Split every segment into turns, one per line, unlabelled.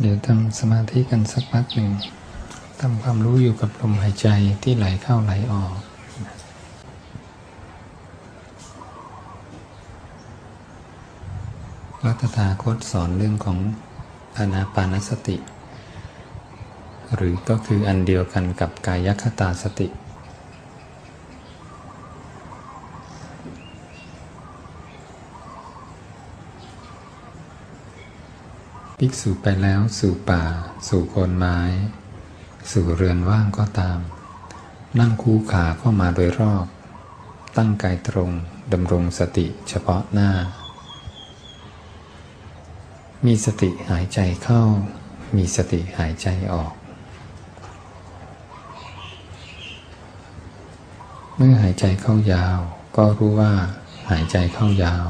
เดี๋ยวทำสมาธิกันสักพักหนึ่งทำความรู้อยู่กับลมหายใจที่ไหลเข้าไหลออกรัตถาคตสอนเรื่องของอานาปานสติ หรือก็คืออันเดียวกันกับกายคตาสติ ภิกษุไปแล้วสู่ป่า สู่โคนไม้ สู่เรือนว่างก็ตาม นั่งคู่ขาเข้ามาโดยรอบ ตั้งกายตรงดำรงสติเฉพาะหน้า มีสติหายใจเข้า มีสติหายใจออก เมื่อหายใจเข้ายาว ก็รู้ว่าหายใจเข้ายาว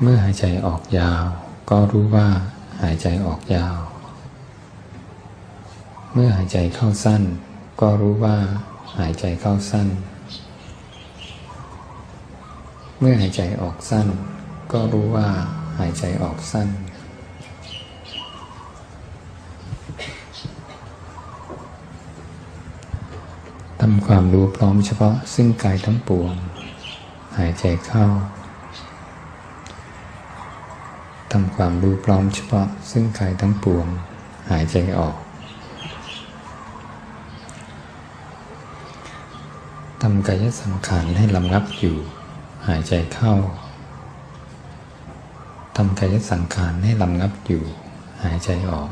เมื่อหายใจออกยาว ก็รู้ว่าหายใจออกยาว เมื่อหายใจเข้าสั้น ก็รู้ว่าหายใจเข้าสั้น เมื่อหายใจออกสั้น ก็รู้ว่าหายใจออกสั้น ทำความรู้พร้อมเฉพาะซึ่งกายทั้งปวง หายใจเข้า ทำความรู้พร้อมเฉพาะ ซึ่งกายทั้งปวง หายใจออกทำกายสังขารให้ลำงับอยู่ หายใจเข้าทำกายสังขารให้ลำงับอยู่ หายใจออก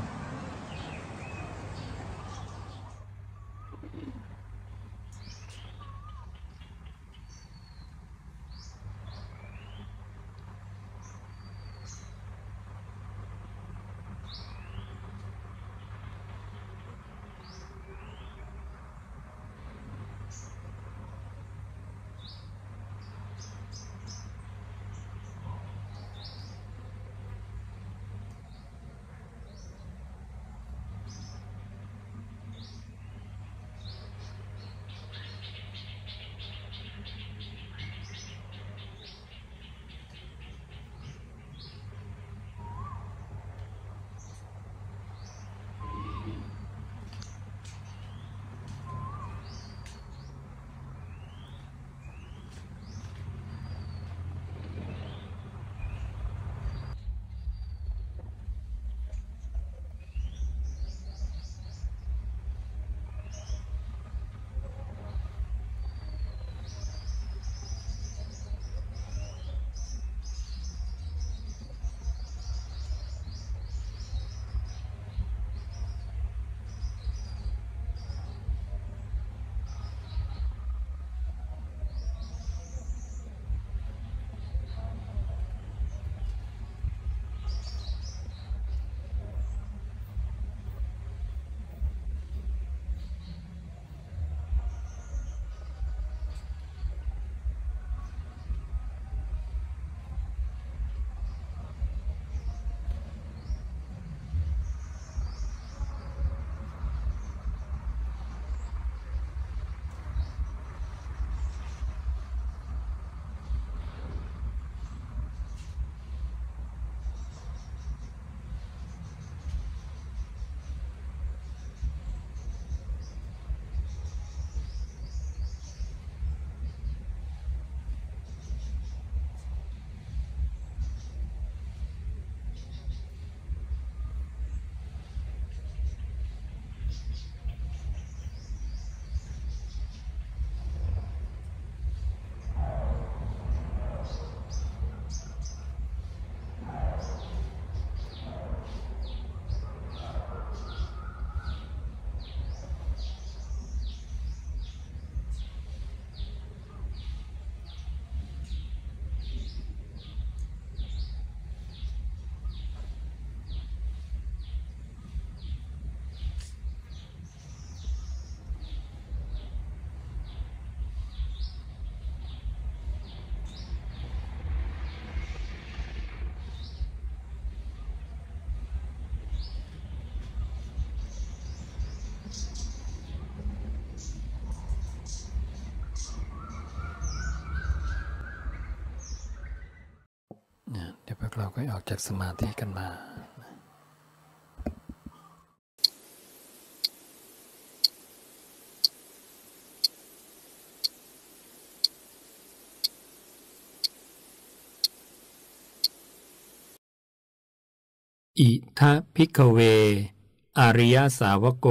เราก็ออกจากสมาธิกันมา อิทะพิกเว อริยสาวโก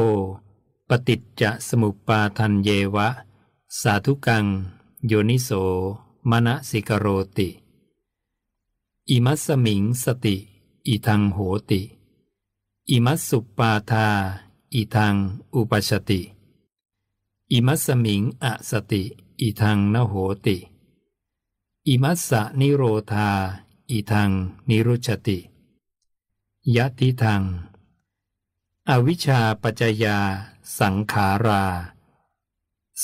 ปฏิจจสมุปปาทันเยวะ สาธุกัง โยนิโสมนสิกโรติ อิมัสสมิงสติ อิทังโหติ อิมัสสุปปาทา อิทังอุปปัชชติ อิมัสสมิงอสติ อิทังนโหติ อิมัสสะนิโรธา อิทังนิรุชฌติยะทิทัง อวิชชาปัจจยา สังขารา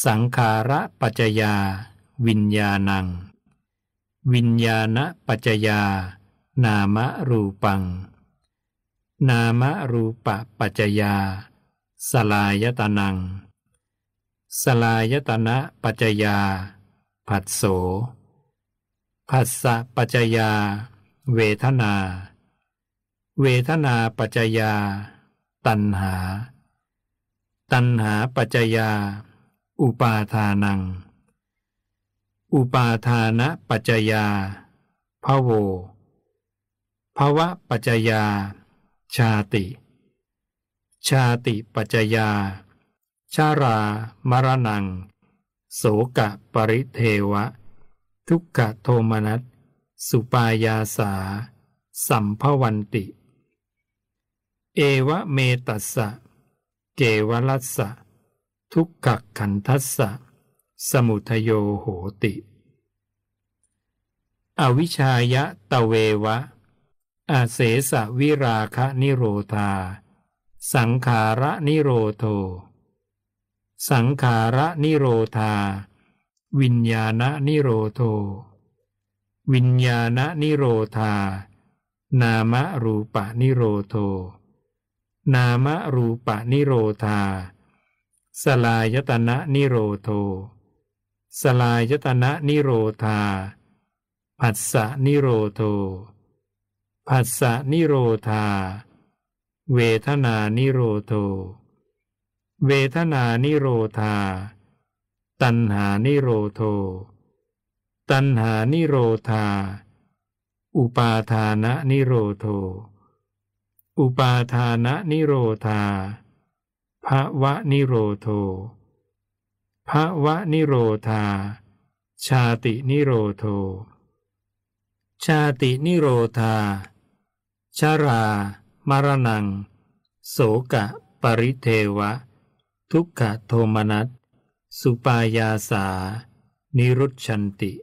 สังขาระปัจจยา วิญญาณัง วิญญาณปัจจยา นามรูปัง นามรูปปัจจยา สลายตนัง สลายตนะปัจจยา ผัสโสผัสสะปัจจยา เวทนา เวทนาปัจจยา ตัณหา ตัณหาปัจจยา อุปาทานัง อุปาทานะปัจจยาภโวภาวะปัจจยา ชาติ ชาติปัจจยา ชารามรณัง โสกะปริเทวะ ทุกขโทมนัส สุปายาสา สัมภวันติ เอวะเมตัสสะ เกวลัสสะ ทุกขขันทัสสะ สมุทโยโหติ อวิชายะตะเววะ อาเสสะวิราคะนิโรธา สังขาระนิโรโท สังขาระนิโรธา วิญญาณนิโรโท วิญญาณนิโรธา นามรูปะนิโรโท นามรูปะนิโรธา สลายตนะนิโรโท สลายตนะนิโรธา ผัสสะนิโรโทผัสสะนิโรธา เวทนานิโรโท เวทนานิโรธา ตัณหานิโรโท ตัณหานิโรธา อุปาทานะนิโรโท อุปาทานะนิโรธาภาวะนิโรโท ภาวะนิโรธา ชาตินิโรโท ชาตินิโรธา ชารามรณัง โสกะปริเทวะ ทุกขโทมนัส สุปายาสา นิรุชันติ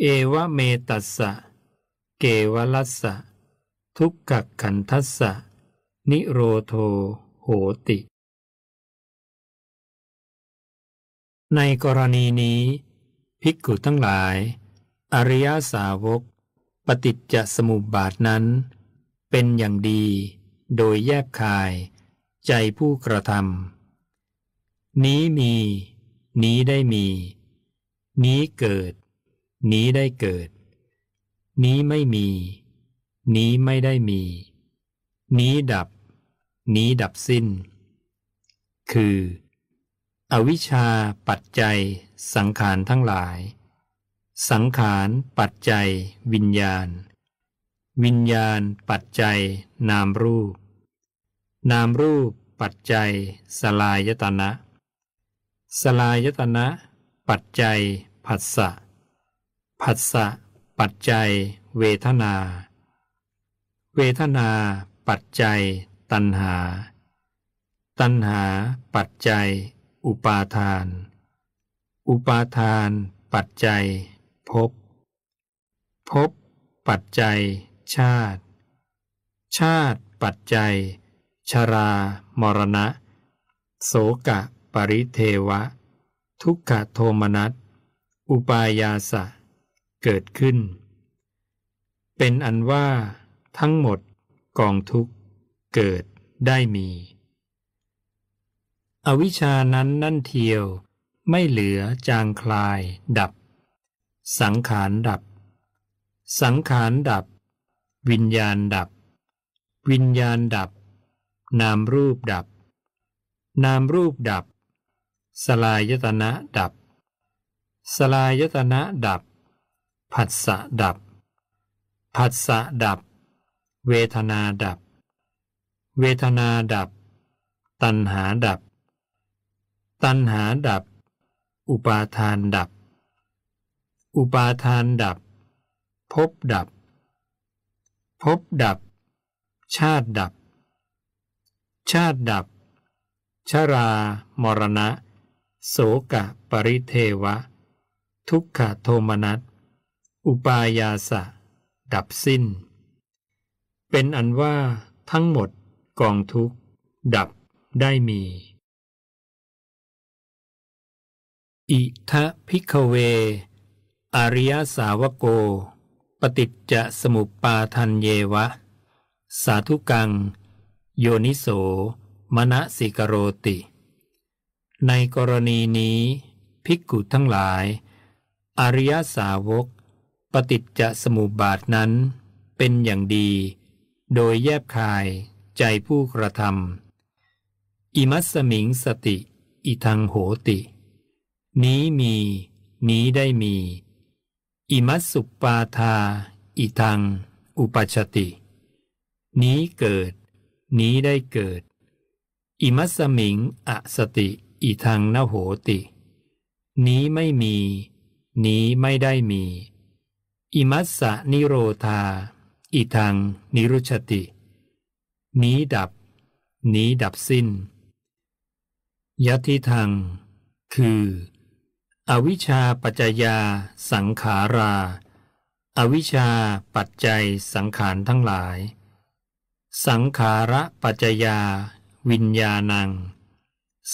เอวะเมตัสสะ เกวลัสสะ ทุกขขันทัสสะ นิโรโทโหติ ในกรณีนี้ ภิกขุทั้งหลาย อริยสาวก ปฏิจจสมุปบาทนั้น เป็นอย่างดี โดยแยบคาย ใจผู้กระทำนี้มี นี้ได้มี นี้เกิด นี้ได้เกิด นี้ไม่มี นี้ไม่ได้มี นี้ดับ นี้ดับสิ้น คือ อวิชชาปัจจัย สังขารทั้งหลาย สังขารปัจจัย วิญญาณ วิญญาณ ปัจจัย นามรูป นามรูป ปัจจัย สลายตนะ สลายตนะ ปัจจัยผัสสะผัสสะปัจจัย เวทนา เวทนา ปัจจัย ตัณหา ตัณหา ปัจจัย อุปาทาน อุปาทาน ปัจจัยพภพปัจจัย ชาติ ชาติ ปัจจัย ชรา มรณะ โสกะ ปริเทวะ ทุกขโทมนัส อุปายาสะ เกิดขึ้น เป็นอันว่า ทั้งหมดกองทุกเกิดได้มี อวิชานั้นนั่นเทียว ไม่เหลือจางคลาย ดับ สังขารดับ สังขารดับ วิญญาณดับ วิญญาณดับ นามรูปดับ นามรูปดับ สลายตนะดับ สลายตนะดับ ผัสสะดับ ผัสสะดับ
เวทนาดับ เวทนาดับ ตัณหาดับ ตัณหาดับ อุปาทานดับ อุปาทานดับภพดับภพดับ ชาติดับ ชาติดับ ชรา มรณะ โสกะปริเทวะ ทุกขโทมนัส อุปายาสะ ดับสิ้น เป็นอันว่าทั้งหมดกองทุกข์ ดับได้มี อิทะพิกเว อริยสาวโก ปฏิจจสมุปปาทันเยวะ สาธุกัง โยนิโสมณสิกโรติ ในกรณีนี้ ภิกขุทั้งหลาย อริยสาวก ปฏิจจสมุปบาทนั้น เป็นอย่างดี โดยแยบคายใจผู้กระทำอิมัสมิงสติ อิทังโหติ นี้มี นี้ได้มี อิมัสสุปาทา อิทัง อุปชติ นี้เกิด นี้ได้เกิด อิมัสมิงอสติ อิทังนโหติ นี้ไม่มี นี้ไม่ได้มี อิมัสสะนิโรธา อิทัง นิรุชติ นี้ดับ นี้ดับสิ้น ยติทัง คือ อวิชชาปัจจยา สังขารา อวิชชาปัจจัยสังขารทั้งหลาย สังขาระปัจจยา วิญญาณัง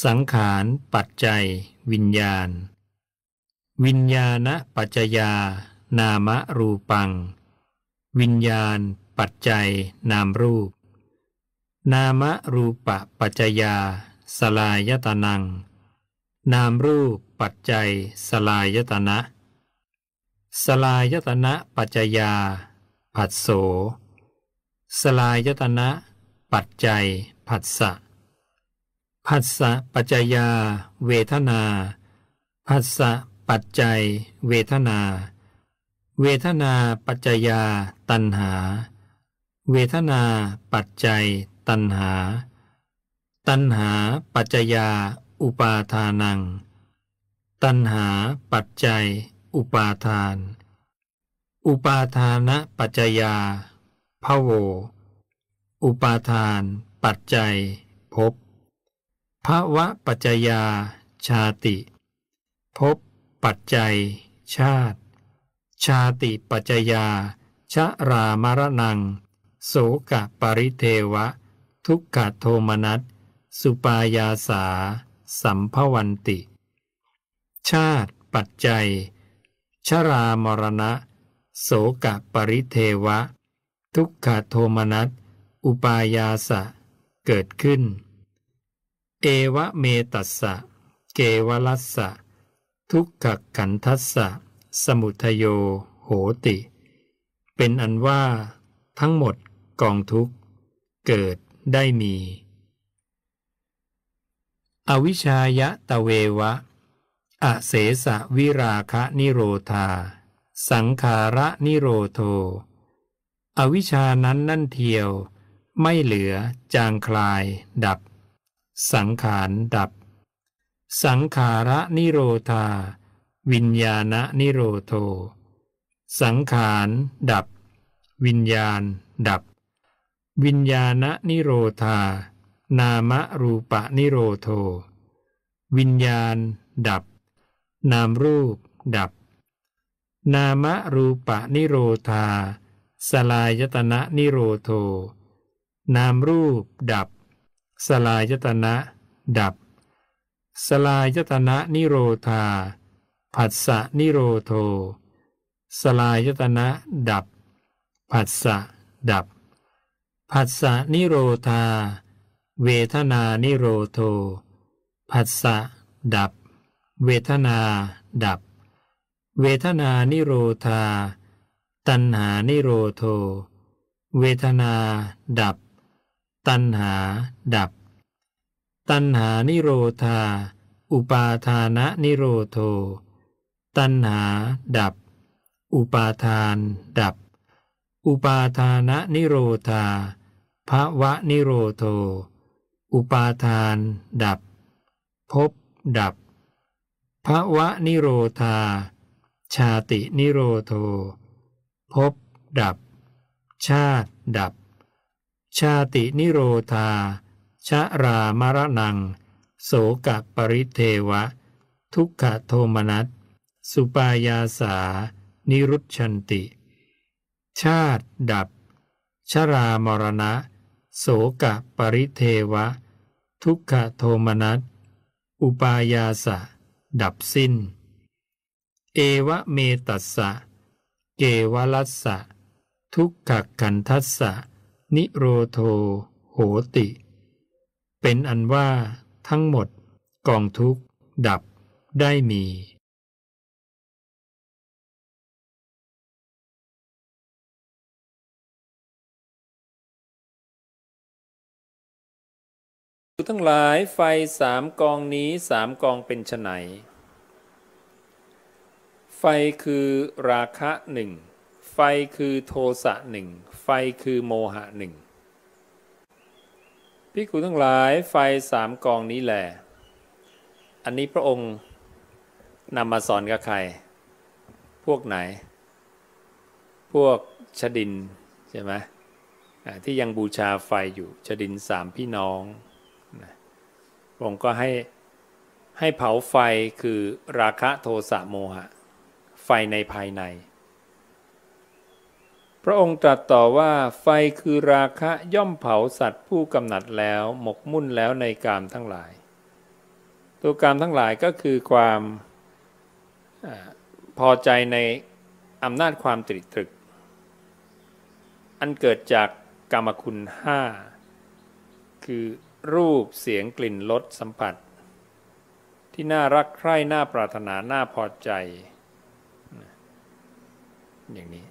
สังขารปัจจัย วิญญาณ วิญญาณปัจจยานามรูปัง วิญญาณ ปัจจัย นามรูป นามรูปปัจจยา สลายตนัง นามรูปปัจจัย สลายตนะ สลายตนะปัจจยา ผัสโส สลายตนะ ปัจจัย ผัสสะ ผัสสะปัจจยา เวทนา ผัสสะปัจจัย เวทนา เวทนาปัจจยา ตัณหา เวทนาปัจจัย ตัณหา ตัณหาปัจจยา อุปาทานัง ตัณหาปัจจัย อุปาทาน อุปาทานะปัจจยาภโว อุปาทาน ปัจจัยภพภวะปัจจยา ชาติภพปัจจัย ชาติ ชาติปัจจยา ชะรามรณัง โสกะปริเทวะ ทุกขโทมนัส สุปายาสา สัมภวันติ ชาติ ปัจจัย ชรามรณะ โสกะปริเทวะ ทุกขโทมนัส อุปายาสะ เกิดขึ้น เอวะเมตัสสะ เกวลัสสะ ทุกขขันทัสสะ สมุทโย โหติ เป็นอันว่า ทั้งหมดกองทุกเกิดได้มี อวิชายะตะเววะ อเสสะวิราคะนิโรธา สังขาระนิโรโท อวิชานั้นนั่นเทียว ไม่เหลือจางคลาย ดับ สังขารดับ สังขาระนิโรธา วิญญาณนิโรโท สังขารดับ วิญญาณ ดับ วิญญาณนิโรธา นามรูปะนิโรโท วิญญาณ ดับ นามรูป ดับ นามรูปะนิโรธา สลายตนะนิโรโท นามรูป ดับ สลายตนะ ดับ สลายตนะนิโรธา ผัสสะนิโรโท สลายตนะ ดับ ผัสสะ ดับ ผัสสะนิโรธา เวทนานิโรโทผัสสะดับ เวทนาดับ เวทนานิโรธา ตัณหานิโรโท เวทนาดับ ตัณหาดับ ตัณหานิโรธา อุปาทานะนิโรโท ตัณหาดับ อุปาทานดับ อุปาทานะนิโรธาภวะนิโรโท อุปาทาน ดับพบดับภวะนิโรธา ชาตินิโรโทพบดับ ชาติดับ ชาตินิโรธา ชรามรณัง โสกปริเทวะ ทุกขโทมนัส สุปายาสา นิรุชันติ ชาติดับ ชรามรณะ โสกะปริเทวะ ทุกขโทมนัส อุปายาสะ ดับสิ้น เอวะเมตัสสะ เกวลัสสะ ทุกขกันทัสสะ นิโรโท โหติ เป็นอันว่าทั้งหมดกองทุกข์ดับได้มี ทั้งหลายไฟสามกองนี้สามกองเป็นไนไฟคือราคะหนึ่งไฟคือโทสะหนึ่งไฟคือโมหะหนึ่งพิกุทั้งหลายไฟสามกองนี้แหละอันนี้พระองค์นำมาสอนกับใคร พวกไหน พวกชดินใช่ไหมที่ยังบูชาไฟอยู่ชดินสามพี่น้อง พระองค์ก็ให้ให้เผาไฟคือราคะโทสะโมหะ ไฟในภายใน พระองค์ตรัสต่อว่าไฟคือราคะย่อมเผาสัตว์ผู้กำหนัดแล้วหมกมุ่นแล้วในกามทั้งหลาย ตัวกามทั้งหลายก็คือความอพอใจในอำนาจความตริตรึก อันเกิดจากกรรมคุณห้าคือ รูปเสียงกลิ่นรสสัมผัส ที่น่ารักใคร่น่าปรารถนาน่าพอใจ อย่างนี้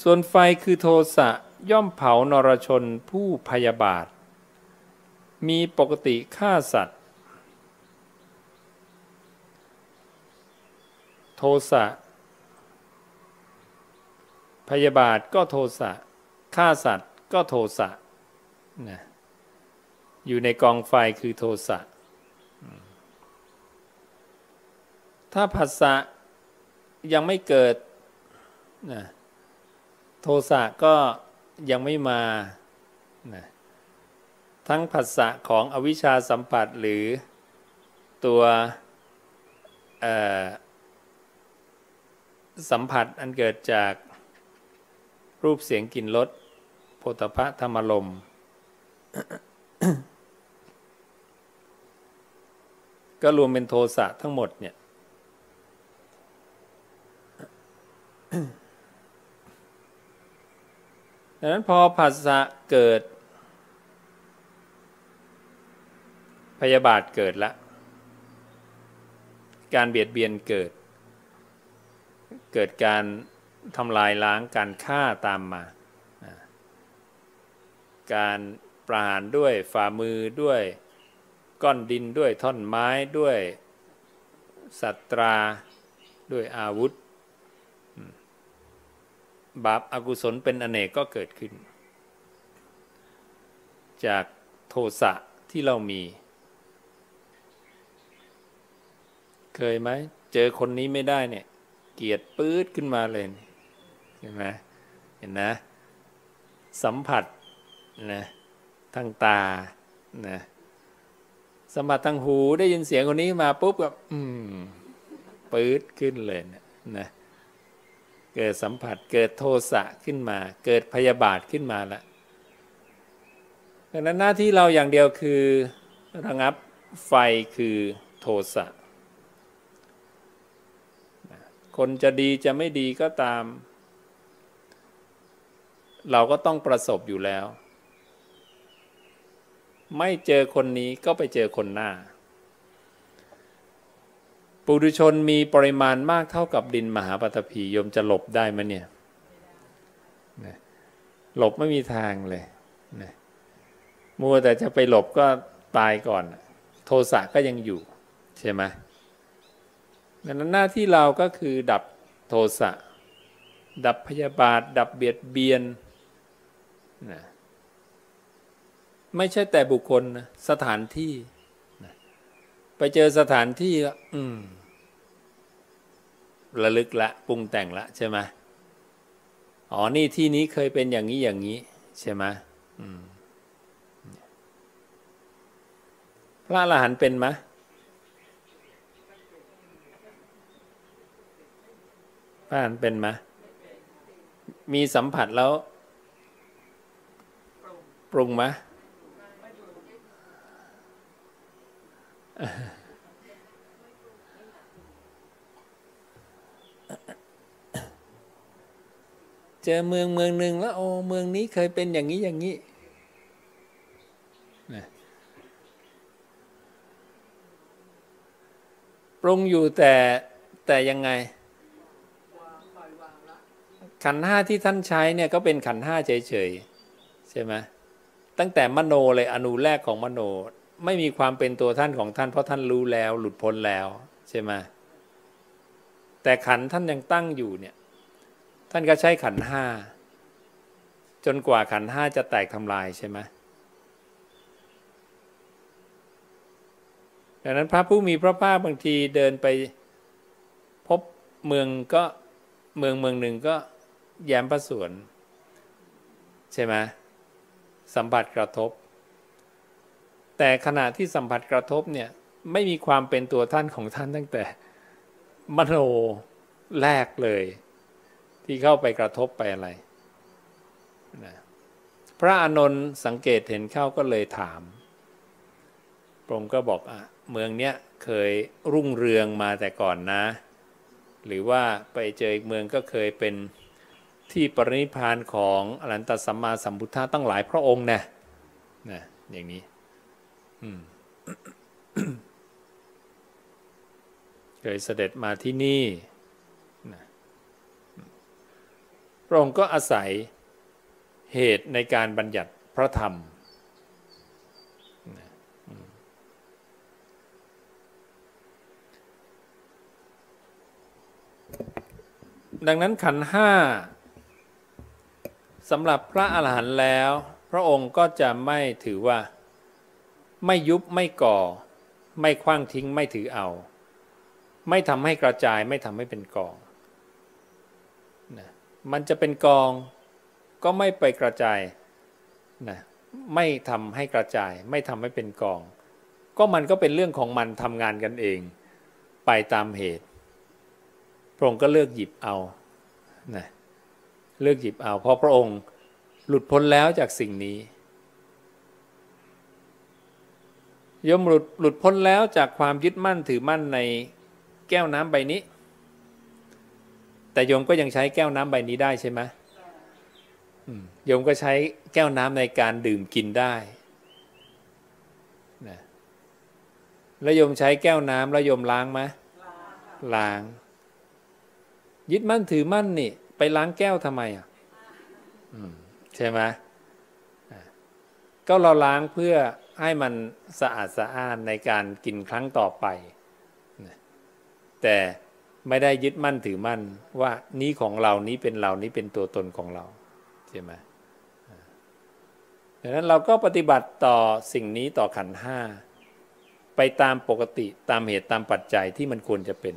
ส่วนไฟคือโทสะย่อมเผานรชนผู้พยาบาท มีปกติฆ่าสัตว์ โทสะพยาบาทก็โทสะฆ่าสัตว์ก็โทสะ นะอยู่ในกองไฟคือโทสะ ถ้าผัสสะยังไม่เกิดนะโทสะก็ยังไม่มานะทั้งผัสสะของอวิชชาสัมผัสหรือตัวสัมผัสอันเกิดจากรูปเสียงกลิ่นรสโพธพะธรรมลม ก็รวมเป็นโทสะทั้งหมดเนี่ย ดังนั้นพอผัสสะเกิด พยาบาทเกิดละ การเบียดเบียนเกิด เกิดการทำลายล้างการฆ่าตามมา การ ประหารด้วยฝ่ามือด้วยก้อนดินด้วยท่อนไม้ด้วยสัตราด้วยอาวุธ บาปอากุศลเป็นอเนกก็เกิดขึ้น จากโทสะที่เรามี เคยไหม เจอคนนี้ไม่ได้เนี่ย เกียดปื๊ดขึ้นมาเลยเห็นไหมเห็นนะ สัมผัสนะ ทางตานะสมบัติทางหูได้ยินเสียงคนนี้มาปุ๊บก็อืมปื๊ดขึ้นเลยนะนะเกิดสัมผัสเกิดโทสะขึ้นมา เกิดพยาบาทขึ้นมาละดังนั้นหน้าที่เราอย่างเดียวคือระงับไฟคือโทสะคนจะดีจะไม่ดีก็ตาม เราก็ต้องประสบอยู่แล้ว ไม่เจอคนนี้ก็ไปเจอคนหน้า ปุถุชนมีปริมาณมากเท่ากับดินมหาปฐพียมจะหลบได้ไหมเนี่ยหลบไม่มีทางเลยนะมัวแต่จะไปหลบก็ตายก่อน โทสะก็ยังอยู่ใช่ไหมดังนั้นหน้าที่เราก็คือดับโทสะ ดับพยาบาท ดับเบียดเบียนนะ ไม่ใช่แต่บุคคลนะสถานที่นะไปเจอสถานที่ก็อืมระลึกละปรุงแต่งละใช่ไหมอ๋อนี่ที่นี้เคยเป็นอย่างนี้อย่างนี้ ใช่ไหมพระอรหันต์เป็นไหมพระอรหันต์เป็นไหมมีสัมผัสแล้ว ปรุงไหม เจอเมืองเมืองหนึ่งแล้วโอ้เมืองนี้เคยเป็นอย่างนี้อย่างนี้ปรุงอยู่แต่แต่ยังไง ขันห้าที่ท่านใช้เนี่ยก็เป็นขันห้าเฉยๆใช่ไหมตั้งแต่มโนเลยอนุแรกของมโน ไม่มีความเป็นตัวท่านของท่านเพราะท่านรู้แล้ว หลุดพ้นแล้วใช่ไหมแต่ขันท่านยังตั้งอยู่เนี่ย ท่านก็ใช้ขันห้าจนกว่าขันห้าจะแตกทำลายใช่ไหมดังนั้นพระผู้มีพระภาคบางทีเดินไปพบเมืองก็เมืองเมืองหนึ่งก็แย้มประสวน ใช่ไหมสัมผัสกระทบ แต่ขณะที่สัมผัสกระทบเนี่ยไม่มีความเป็นตัวท่านของท่านตั้งแต่มโนแรกเลย ที่เข้าไปกระทบไปอะไรนะพระอานนท์สังเกตเห็นเข้าก็เลยถามพระองค์ก็บอกอะเมืองเนี้ยเคยรุ่งเรืองมาแต่ก่อนนะ หรือว่าไปเจออีกเมืองก็เคยเป็นที่ปรินิพานของอรันตสัมมาสัมพุทธะตั้งหลายพระองค์นะนะอย่างนี้ เคยเสด็จมาที่นี่พระองค์ก็อาศัยเหตุในการบัญญัติพระธรรมดังนั้นขันห้าสำหรับพระอาหารหันต์แล้ว พระองค์ก็จะไม่ถือว่า ไม่ยุบไม่ก่อ ไม่คว้างทิ้งไม่ถือเอา ไม่ทำให้กระจายไม่ทำให้เป็นกองมันจะเป็นกองก็ไม่ไปกระจายนะไม่ทำให้กระจาย ไม่ทำให้เป็นกอง ก็มันก็เป็นเรื่องของมันทำงานกันเอง ไปตามเหตุพระองค์ก็เลือกหยิบเอานะเลือกหยิบเอา เพราะพระองค์หลุดพ้นแล้วจากสิ่งนี้ ยมหลุดหลุดพ้นแล้วจากความยึดมั่นถือมั่นในแก้วน้ำใบนี้ แต่โยมก็ยังใช้แก้วน้ำใบนี้ได้ใช่ไหมโยมก็ใช้แก้วน้ำในการดื่มกินได้นะแล้วโยมใช้แก้วน้ำแล้วโยมล้างไหมล้าง ยึดมั่นถือมั่นนี่ ไปล้างแก้วทำไมอะใช่ไหมก็เราล้างเพื่อ ให้มันสะอาดสะอ้านในการกินครั้งต่อไป แต่ไม่ได้ยึดมั่นถือมั่นว่านี้ของเรานี้เป็นเรานี้เป็นตัวตนของเราใช่ไหมดังนั้นเราก็ปฏิบัติต่อสิ่งนี้ต่อขันห้าไปตามปกติตามเหตุตามปัจจัยที่มันควรจะเป็น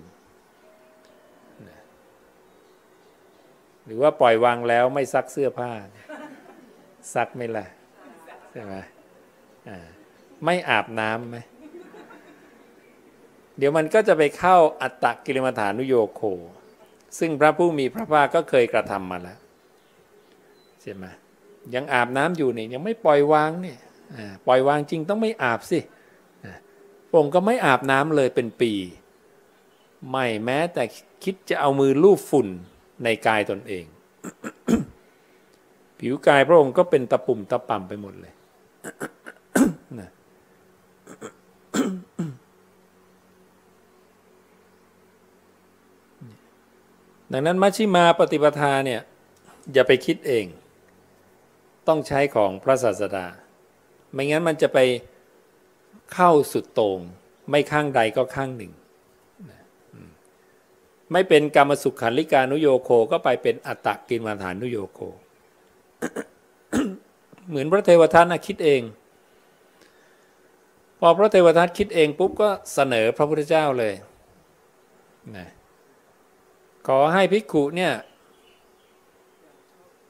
หรือว่าปล่อยวางแล้วไม่ซักเสื้อผ้า ซักไม่ละใช่ไหม ไม่อาบน้ำไหมเดี๋ยวมันก็จะไปเข้าอัตตกิลมัฐานุโยโค ซึ่งพระผู้มีพระภาคก็เคยกระทำมาแล้วใช่ไหมยังอาบน้ำอยู่เนี่ยยังไม่ปล่อยวางเนี่ยปล่อยวางจริงต้องไม่อาบสิพระองค์ก็ไม่อาบน้ำเลยเป็นปี ไม่แม้แต่คิดจะเอามือลูบฝุ่นในกายตนเอง ผิวกายพระองค์ก็เป็นตะปุ่มตะป่ำไปหมดเลย นะดังนั้นมัชชิมาปฏิปทาเนี่ยอย่าไปคิดเอง ต้องใช้ของพระศาสดา ไม่งั้นมันจะไปเข้าสุดโต่งไม่ข้างใดก็ข้างหนึ่ง ไม่เป็นกรรมสุขขันลิกานุโยโคก็ไปเป็นอัตตกินมาฐานุโยโค เหมือนพระเทวทัตนะคิดเอง พอพระเทวทัตคิดเองปุ๊บก็เสนอพระพุทธเจ้าเลยนะขอให้ภิกขุเนี่ย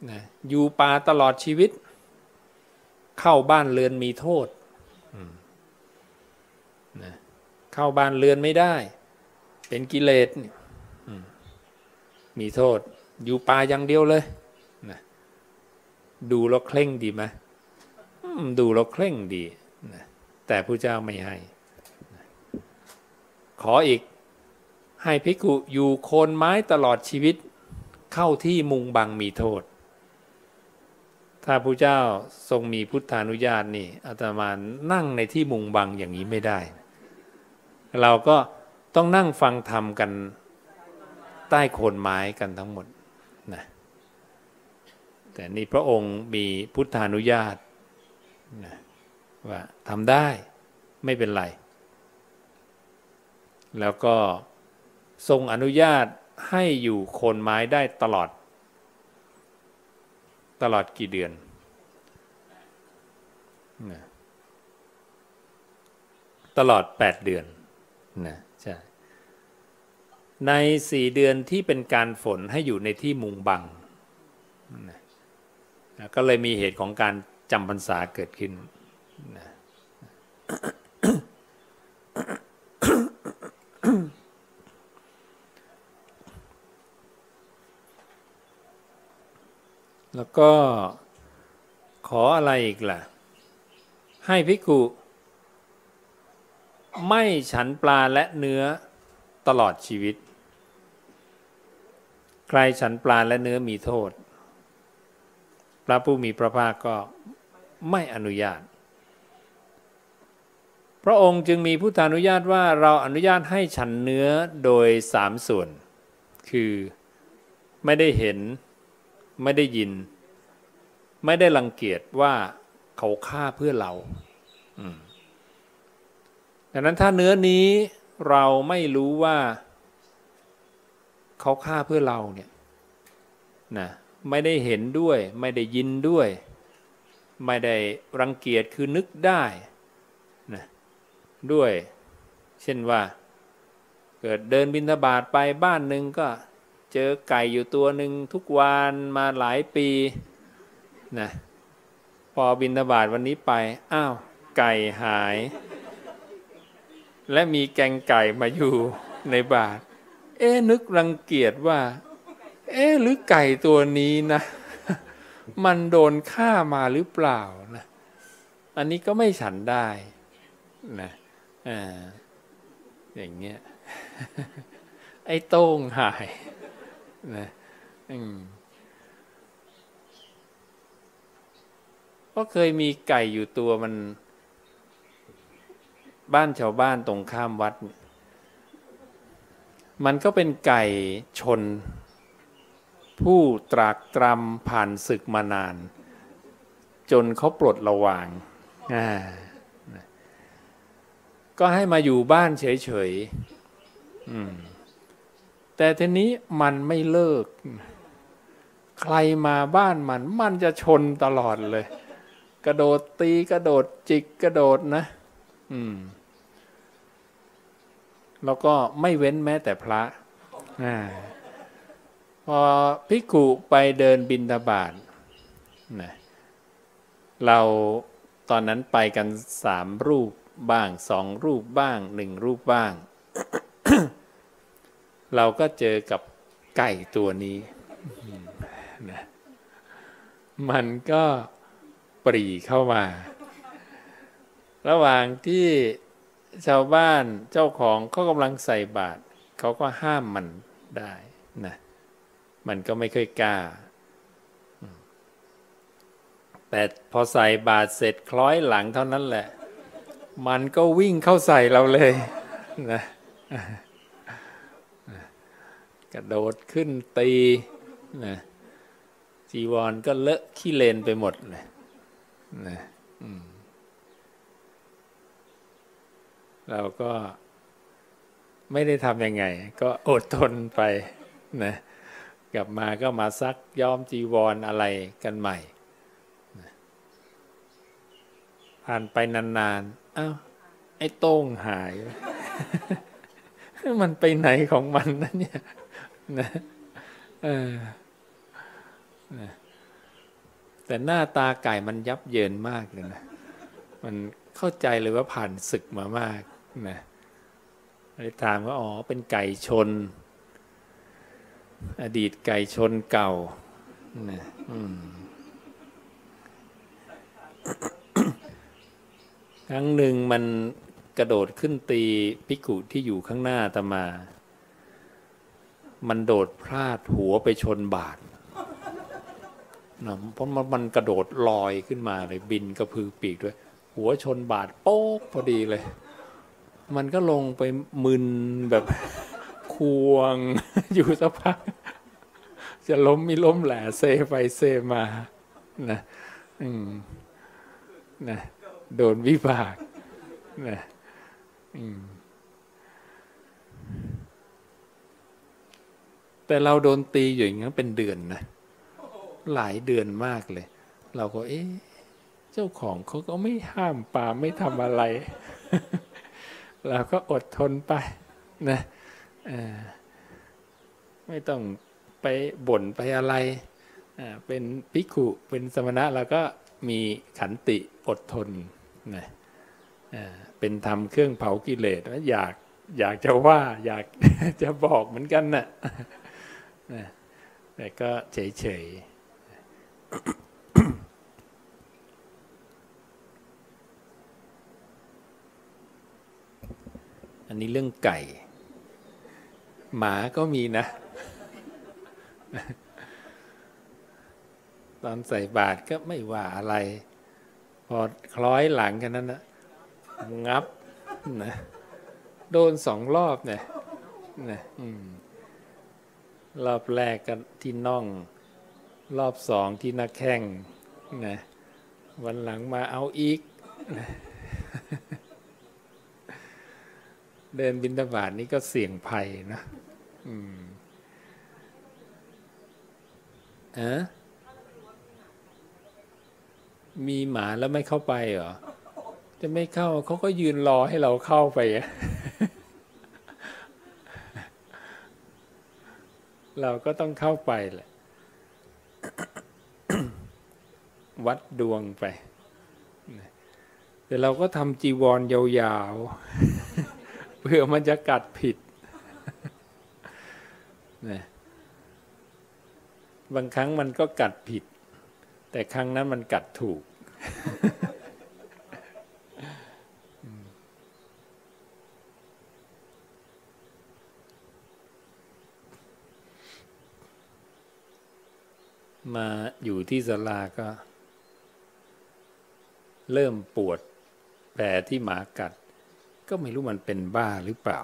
นะอยู่ป่าตลอดชีวิต เข้าบ้านเรือนมีโทษนะเข้าบ้านเรือนไม่ได้ เป็นกิเลสมีโทษ อยู่ป่าอย่างเดียวเลยนะดูแล้วเคร่งดีไหมดูแล้วเคร่งดีนะ แต่พระเจ้าไม่ให้ ขออีกให้ภิกขุอยู่โคนไม้ตลอดชีวิตเข้าที่มุงบังมีโทษ ถ้าพระเจ้าทรงมีพุทธานุญาตนี่อาตมานั่งในที่มุงบังอย่างนี้ไม่ได้ เราก็ต้องนั่งฟังธรรมกันใต้โคนไม้กันทั้งหมดนะแต่นี่พระองค์มีพุทธานุญาตนะ ว่าทำได้ไม่เป็นไร แล้วก็ทรงอนุญาตให้อยู่โคนไม้ได้ตลอด ตลอดกี่เดือนนะตลอด 8 เดือนนะใช่ในสี่เดือนที่เป็นการฝนให้อยู่ในที่มุงบังนะก็เลยมีเหตุของการจำพรรษาเกิดขึ้น นะแล้วก็ขออะไรอีกล่ะ ให้พิกุ ไม่ฉันปลาและเนื้อตลอดชีวิต ใครฉันปลาและเนื้อมีโทษ พระผู้มีพระภาคก็ไม่อนุญาต พระองค์จึงมีพุทธานุญาตว่าเราอนุญาตให้ฉันเนื้อโดยสามส่วน คือไม่ได้เห็น ไม่ได้ยิน ไม่ได้รังเกียจว่าเขาฆ่าเพื่อเราดังนั้นถ้าเนื้อนี้เราไม่รู้ว่า เขาฆ่าเพื่อเราเนี่ยนะไม่ได้เห็นด้วย ไม่ได้ยินด้วย ไม่ได้รังเกียจคือนึกได้ ด้วย เช่นว่า เกิดเดินบินทบาทไปบ้านหนึ่งก็เจอไก่อยู่ตัวหนึ่งทุกวันมาหลายปีนะพอบินทบาทวันนี้ไป อ้าว ไก่หาย และมีแกงไก่มาอยู่ในบาท เอ๊นึกรังเกียจว่า เอ๊หรือไก่ตัวนี้นะ มันโดนฆ่ามาหรือเปล่านะ อันนี้ก็ไม่ฉันได้นะ อ่าอย่างเงี้ย ไอ้โต้งหายนะก็เคยมีไก่อยู่ตัวมัน บ้านชาวบ้านตรงข้ามวัด มันก็เป็นไก่ชน ผู้ตรากตรำผ่านศึกมานาน จนเขาปลดระวางอ่า ก็ให้มาอยู่บ้านเฉยๆแต่ทีนี้มันไม่เลิก ใครมาบ้านมัน มันจะชนตลอดเลย กระโดดตีกระโดดจิกกระโดดนะอืมแล้วก็ไม่เว้นแม้แต่พระอพอพิกุไปเดินบินทบาทนะเราตอนนั้นไปกันสามรูป บ้างสองรูปบ้างหนึ่งรูปบ้าง เราก็เจอกับไก่ตัวนี้นะมันก็ปรีเข้ามา ระหว่างที่ชาวบ้านเจ้าของเขากำลังใส่บาตรเขาก็ห้ามมันได้นะมันก็ไม่ค่อยกล้า แต่พอใส่บาตรเสร็จคล้อยหลังเท่านั้นแหละ มันก็วิ่งเข้าใส่เราเลยนะกระโดดขึ้นตีนะจีวรก็เลอะขี้เลนไปหมดเลยนะเราก็
ไม่ได้ทำยังไง ก็อดทนไปนะกลับมาก็มาซักย้อมจีวรออะไรกันใหม่ผ่านไปนานๆ อ้าวไอ้โต้งหาย มันไปไหนของมันนะเนี่ยนะเออนะแต่หน้าตาไก่มันยับเยินมากเลยนะ มันเข้าใจเลยว่าผ่านศึกมามากนะเลยถามว่าอ๋อเป็นไก่ชน อดีตไก่ชนเก่านะ ครั้งหนึ่งมันกระโดดขึ้นตีพิกุที่อยู่ข้างหน้าตมา มันโดดพลาดหัวไปชนบาทนะเพราะมันกระโดดลอยขึ้นมาเลยบินกระพือปีกด้วย หัวชนบาดโป๊กพอดีเลย มันก็ลงไปมึนแบบควงอยู่สักพักจะล้มมีล้มแหล่เซไปเซมานะอืมนะ โดนวิบากนะแต่เราโดนตีอยู่อย่างนั้นเป็นเดือนนะหลายเดือนมากเลย เราก็ เอ๊ะเจ้าของเขาก็ไม่ห้ามปาไม่ทำอะไร เราก็อดทนไป นะไม่ต้องไปบ่นไปอะไรเป็นพิขุเป็นสมณะเราก็มีขันติอดทน นะเป็นทำเครื่องเผากิเลสอยากอยากจะว่าอยากจะบอกเหมือนกันนะ่ะแต่ก็เฉยๆอันนี้เรื่องไก่ หมาก็มีนะ ตอนใส่บาตรก็ไม่ว่าอะไร อคล้อยหลังกันนั้นนะงับนะโดนสองรอบเนี่ยนะรอบแรกกันที่น่อง รอบสองที่นักแข่งนะวันหลังมาเอาอีกนะเดินบินตบาทนี่ก็เสี่ยงภัยนะ อืมอะ มีหมาแล้วไม่เข้าไปเหรอ จะไม่เข้าเขาก็ยืนรอให้เราเข้าไปเราก็ต้องเข้าไปแหละ วัดดวงไป แต่เราก็ทำจีวรยาวๆ เพื่อมันจะกัดผิดนะบางครั้งมันก็กัดผิด แต่ครั้งนั้นมันกัดถูก มาอยู่ที่สลาก็ เริ่มปวดแผลที่หมากัด ก็ไม่รู้มันเป็นบ้าหรือเปล่า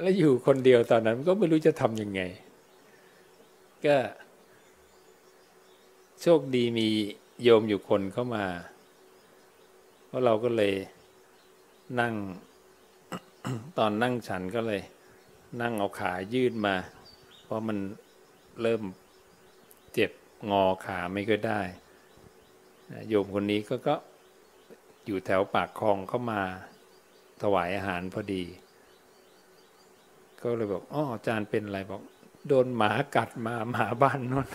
แล้วอยู่คนเดียวตอนนั้นก็ไม่รู้จะทำยังไง ก็ โชคดีมีโยมอยู่คนเข้ามาเพราะเราก็เลยนั่งตอนนั่งฉันก็เลย นั่งเอาขายืดมา เพราะมันเริ่มเจ็บงอขาไม่ก็ได้ โยมคนนี้ก็ก็อยู่แถวปากคลองเข้ามาถวายอาหารพอดี ก็เลยบอกอ๋ออาจารย์เป็นอะไรบอก โดนหมากัดมาหมาบ้านนน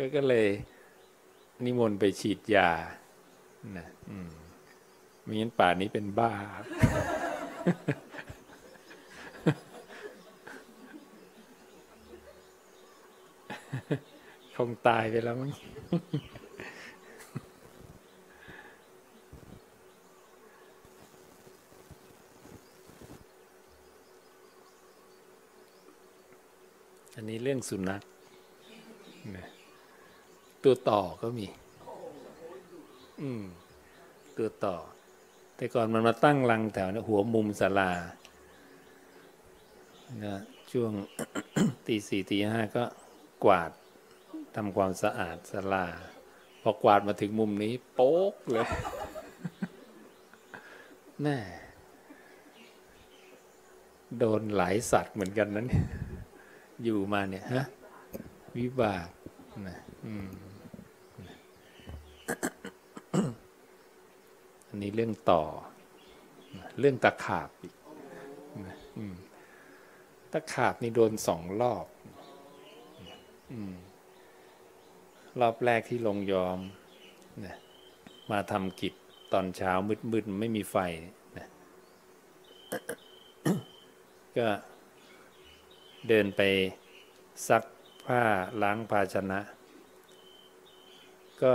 ก็ก็เลยนิมนต์ไปฉีดยานะอืมีงั้นป่านี้เป็นบ้า คงตายไปแล้วมั้งอันนี้เรื่องสุนัข ตัวต่อก็มี อืม ตัวต่อ แต่ก่อนมันมาตั้งรังแถวนะหัวมุมศาลานะช่วงตีสี่ตีห้าก็กวาดทำความสะอาดสลา พอกวาดมาถึงมุมนี้ โป๊กเลยแน่โดนหลายสัตว์เหมือนกันนั้นอยู่มาเนี่ยฮะ วิบากนะอั นนี้เรื่องต่อ เรื่องตะขาบอีกตะขาบนี่โดนสองรอบรอบแรกที่ลงยอมนะมาทำกิจตอนเช้ามืดๆไม่มีไฟนะก็เดินไปซักผ้าล้างภาชนะ ก็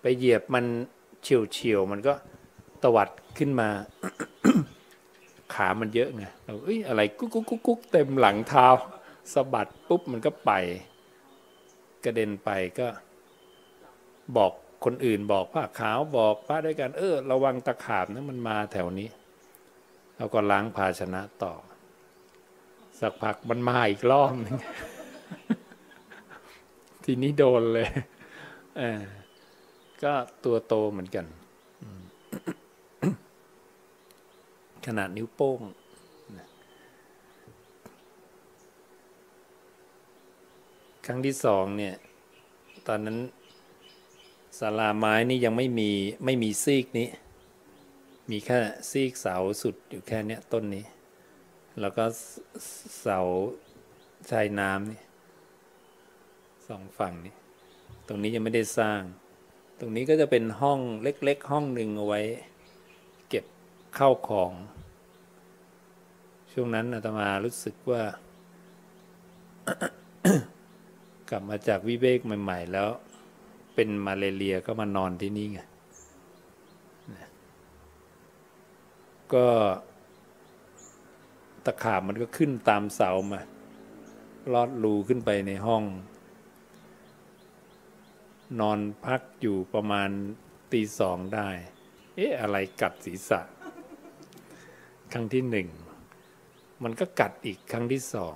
ไปเหยียบมัน เฉียวๆมันก็ตวัดขึ้นมา ขามันเยอะไงเราเอ้ยอะไรกุ๊กกุ๊กกุ๊กเต็มหลังเท้าสะบัดปุ๊บมันก็ไปกระเด็นไปก็บอกคนอื่นบอกผ้าขาวบอกพระด้วยกัน เออ ระวังตะขาบนะมันมาแถวนี้เราก็ล้างภาชนะต่อ สักพักมันมาอีกรอบนึงทีนี้โดนเลยเออ ก็ตัวโตเหมือนกัน ขนาดนิ้วโป้งครั้งที่สองเนี่ย ตอนนั้นศาลาไม้นี่ยังไม่มีไม่มีซีกนี้ มีแค่ซีกเสาสุดอยู่แค่เนี้ยต้นนี้ แล้วก็เสาชายน้ำนี่สองฝั่งนี้ตรงนี้ยังไม่ได้สร้าง ตรงนี้ก็จะเป็นห้องเล็ก ๆ ห้องหนึ่งเอาไว้ เก็บเข้าของ ช่วงนั้นอาตมารู้สึกว่า กลับมาจากวิเวกใหม่ ๆ แล้ว เป็นมาเลเรียก็มานอนที่นี่ไงก็ตะขาบมันก็ขึ้นตามเสามาลอดรูขึ้นไปในห้อง นอนพักอยู่ประมาณตีสองได้ เอ๊ะ อะไรกัดศีรษะ ครั้งที่หนึ่ง มันก็กัดอีกครั้งที่สอง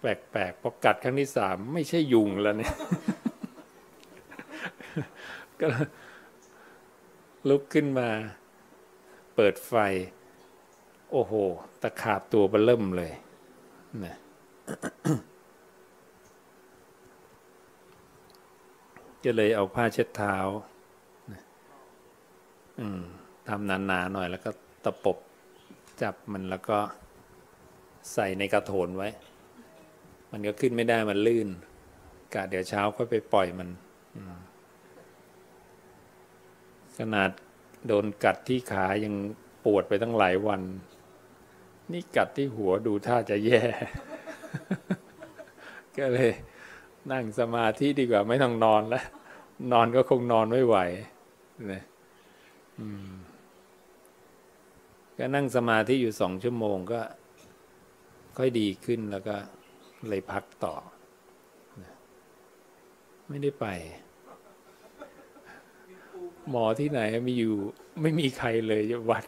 แปลกๆพอกัดครั้งที่สามไม่ใช่ยุงแล้วเนี่ย ก็ลุกขึ้นมา เปิดไฟ โอ้โห ตะขาบตัวเบลิ่มเลยนะ ก็เลยเอาผ้าเช็ดเท้าทำหนาๆหน่อยแล้วก็ตะปบจับมันแล้วก็ใส่ในกระโถนไว้ มันก็ขึ้นไม่ได้มันลื่นกะเดี๋ยวเช้าค่อยไปปล่อยมัน ขนาดโดนกัดที่ขายังปวดไปตั้งหลายวัน นี่กัดที่หัวดูท่าจะแย่ ก็เลย นั่งสมาธิดีกว่าไม่ต้องนอนแล้วนอนก็คงนอนไม่ไหวเลยก็นั่งสมาธิอยู่สองชั่วโมงก็ ค่อยดีขึ้นแล้วก็เลยพักต่อ ไม่ได้ไป หมอที่ไหนมีอยู่ ไม่มีใครเลยวัด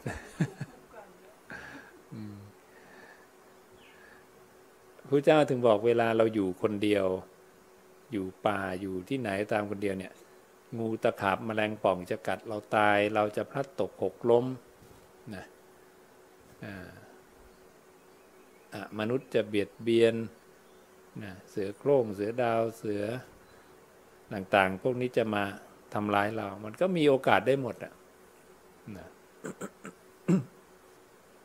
พระเจ้าถึงบอกเวลาเราอยู่คนเดียว อยู่ป่าอยู่ที่ไหนตามคนเดียวเนี่ย งูตะขาบมแมลงป่องจะกัดเราตายเราจะพลัดตกหกล้มนะมนุษย์จะเบียดเบียนนะเสือโคร่งเสือดาวเสือต่างๆ พวกนี้จะมาทำร้ายเรา มันก็มีโอกาสได้หมดอะนะ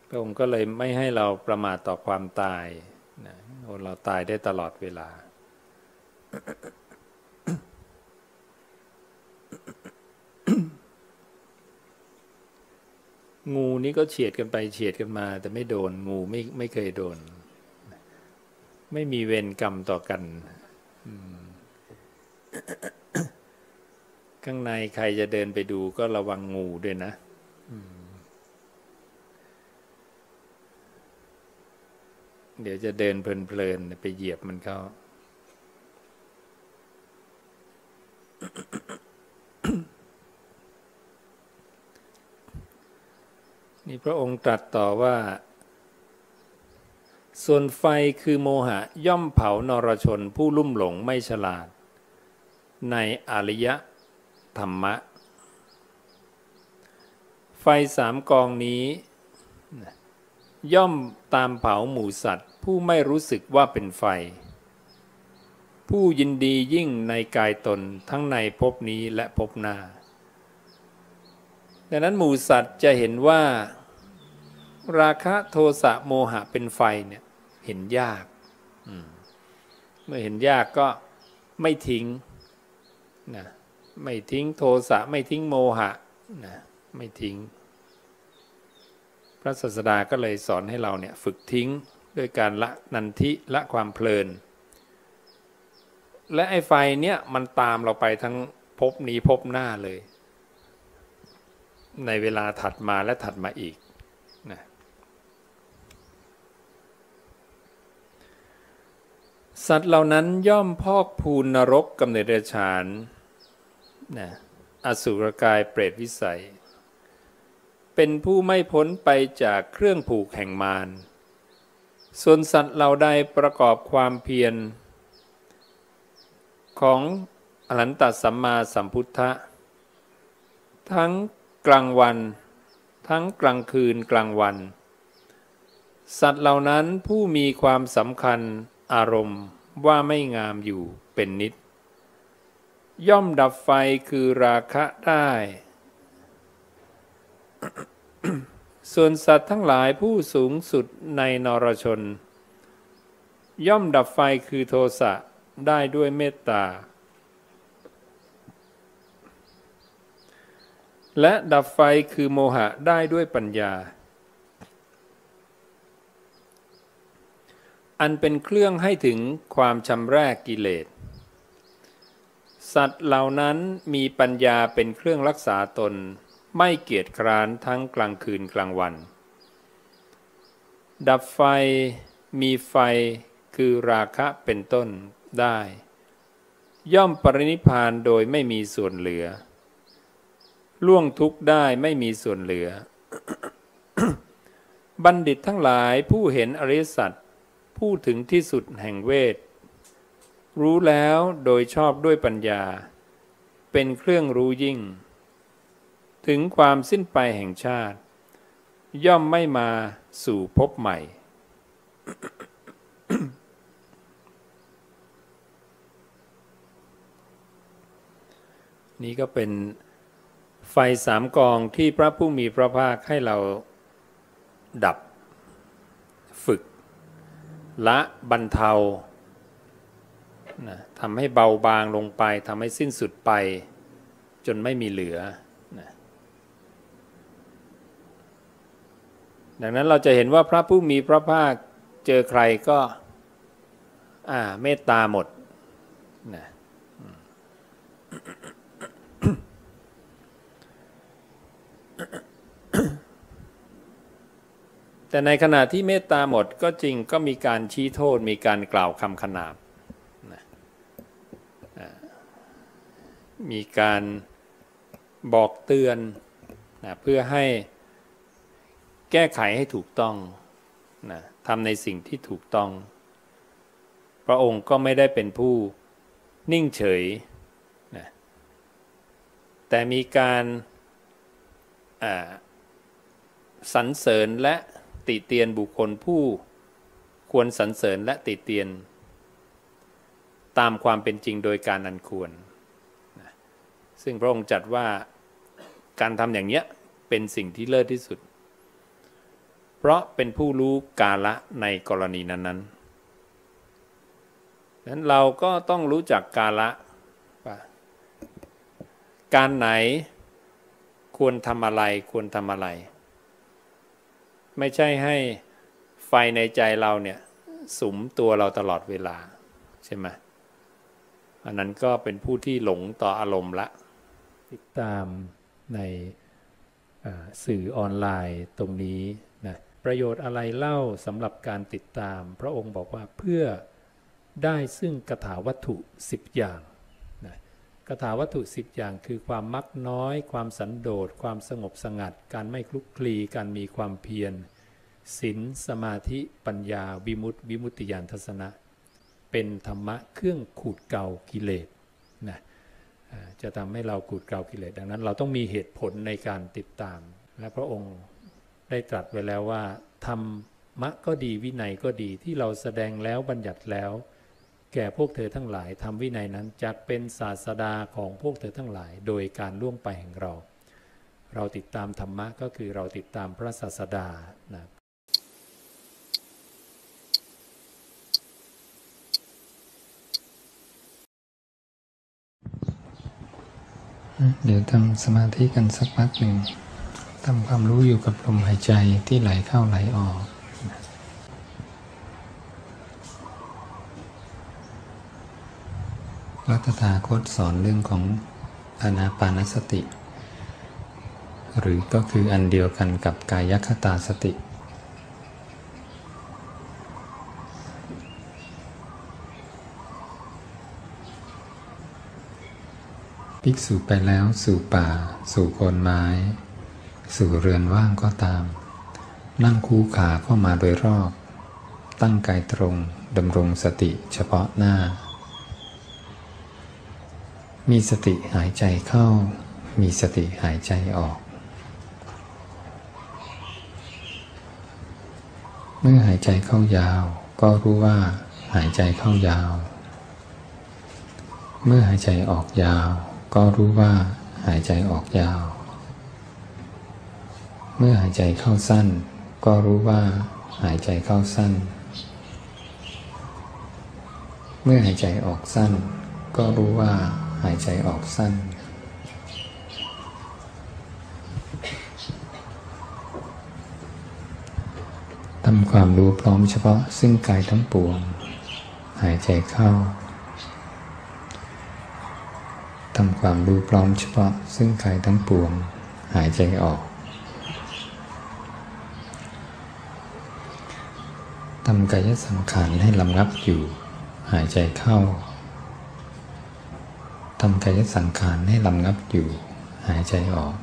พระองค์ก็เลยไม่ให้เราประมาทต่อความตายนะเราตายได้ตลอดเวลา งูนี่ก็เฉียดกันไปเฉียดกันมา แต่ไม่โดน งูไม่ไม่เคยโดน ไม่มีเวรกรรมต่อกันข้างในใครจะเดินไปดูก็ระวังงูด้วยนะเดี๋ยวจะเดินเพลินๆไปเหยียบมันเข้า นี่พระองค์ตรัสต่อว่า ส่วนไฟคือโมหะย่อมเผานรชนผู้ลุ่มหลงไม่ฉลาด ในอริยธรรมะ ไฟไฟสามกองนี้ ย่อมตามเผาหมูสัตว์ผู้ไม่รู้สึกว่าเป็นไฟ ผู้ยินดียิ่งในกายตนทั้งในภพนี้และภพหน้า ดังนั้นหมูสัตว์จะเห็นว่า ราคะโทสะโมหะเป็นไฟเนี่ยเห็นยาก เมื่อเห็นยากก็ไม่ทิ้งนะไม่ทิ้งโทสะไม่ทิ้งโมหะนะไม่ทิ้ง พระศาสดาก็เลยสอนให้เราเนี่ยฝึกทิ้งด้วยการละนันทิละความเพลิน และไอ้ไฟเนี่ยมันตามเราไปทั้งภพนี้ภพหน้าเลย ในเวลาถัดมาและถัดมาอีกนะสัตว์เหล่านั้นย่อมพอกพูนนรกกำเนิดเดชานนะอสุรกายเปรตวิสัย เป็นผู้ไม่พ้นไปจากเครื่องผูกแห่งมารส่วนสัตว์เหล่าใดประกอบความเพียร ของอรหันตสัมมาสัมพุทธะ ทั้งกลางวัน ทั้งกลางคืนกลางวัน สัตว์เหล่านั้นผู้มีความสำคัญอารมณ์ว่าไม่งามอยู่เป็นนิด ย่อมดับไฟคือราคะได้ ส่วนสัตว์ทั้งหลายผู้สูงสุดในนรชน ย่อมดับไฟคือโทสะ ได้ด้วยเมตตา และดับไฟคือโมหะได้ด้วยปัญญา อันเป็นเครื่องให้ถึงความชำแรกกิเลส สัตว์เหล่านั้นมีปัญญาเป็นเครื่องรักษาตนไม่เกียจคร้านทั้งกลางคืนกลางวัน ดับไฟมีไฟคือราคะเป็นต้น ได้ ย่อมปรินิพานโดยไม่มีส่วนเหลือ ล่วงทุกข์ได้ไม่มีส่วนเหลือ บัณฑิตทั้งหลายผู้เห็นอริสัจพูดถึงที่สุดแห่งเวท รู้แล้วโดยชอบด้วยปัญญา เป็นเครื่องรู้ยิ่ง ถึงความสิ้นไปแห่งชาติ ย่อมไม่มาสู่พบใหม่ นี่ก็เป็นไฟสามกองที่พระผู้มีพระภาคให้เราดับฝึก ละบรรเทานะทำให้เบาบางลงไปทำให้สิ้นสุดไป จนไม่มีเหลือนะดังนั้นเราจะเห็นว่าพระผู้มีพระภาคเจอใครก็เมตตาหมดนะ แต่ในขณะที่เมตตาหมดก็จริงก็มีการชี้โทษมีการกล่าวคำขนาบนะมีการบอกเตือนนะเพื่อให้แก้ไขให้ถูกต้องนะทำในสิ่งที่ถูกต้อง พระองค์ก็ไม่ได้เป็นผู้นิ่งเฉยนะแต่มีการ สรรเสริญและติเตียนบุคคลผู้ควรสรรเสริญและติเตียน ตามความเป็นจริงโดยการอันควร ซึ่งพระองค์จัดว่าการทำอย่างนี้เป็นสิ่งที่เลิศที่สุด เพราะเป็นผู้รู้กาละในกรณีนั้นๆนั้นเราก็ต้องรู้จักกาละการไหน ควรทำอะไรควรทำอะไร ไม่ใช่ให้ไฟในใจเราเนี่ยสุมตัวเราตลอดเวลาใช่ไหมอันนั้นก็เป็นผู้ที่หลงต่ออารมณ์ละ
ติดตามในสื่อออนไลน์ตรงนี้นะประโยชน์อะไรเล่าสำหรับการติดตาม พระองค์บอกว่าเพื่อได้ซึ่งกถาวัตถุสิบอย่าง กถาวัตถุสิบอย่างคือความมักน้อย ความสันโดษ ความสงบสงัด การไม่คลุกคลี การมีความเพียรศีลสมาธิ ปัญญา วิมุตติ วิมุตติญาณทัศนะ เป็นธรรมะเครื่องขูดเกากิเลสนะจะทำให้เราขูดเกากิเลสดังนั้น เราต้องมีเหตุผลในการติดตาม
และพระองค์ได้ตรัสไว้แล้วว่าธรรมะก็ดีวินัยก็ดีที่เราแสดงแล้วบัญญัติแล้ว แก่พวกเธอทั้งหลายทำวินัยนั้นจะเป็นศาสดาของพวกเธอทั้งหลาย โดยการล่วงไปแห่งเรา เราติดตามธรรมะก็คือเราติดตามพระศาสดานะ
เดี๋ยวทำสมาธิกันสักพักหนึ่งทำความรู้อยู่กับลมหายใจที่ไหลเข้าไหลออก รัตถาคตสอนเรื่องของอนาปานสติ หรือก็คืออันเดียวกันกับกายคตาสติ ภิกษุไปแล้วสู่ป่า สู่โคนไม้ สู่เรือนว่างก็ตาม นั่งคู่ขาเข้ามาโดยรอบ ตั้งกายตรงดำรงสติเฉพาะหน้า มีสติหายใจเข้า มีสติหายใจออก เมื่อหายใจเข้ายาว ก็รู้ว่าหายใจเข้ายาว เมื่อหายใจออกยาว ก็รู้ว่าหายใจออกยาว เมื่อหายใจเข้าสั้น ก็รู้ว่าหายใจเข้าสั้น เมื่อหายใจออกสั้น ก็รู้ว่า หายใจออกสั้น ทำความรู้พร้อมเฉพาะซึ่งกายทั้งปวง หายใจเข้า ทำความรู้พร้อมเฉพาะซึ่งกายทั้งปวง หายใจออก ทำกายสังขารให้ลำงับอยู่ หายใจเข้า ทำกายสังขารให้ลำงับอยู่ หายใจออก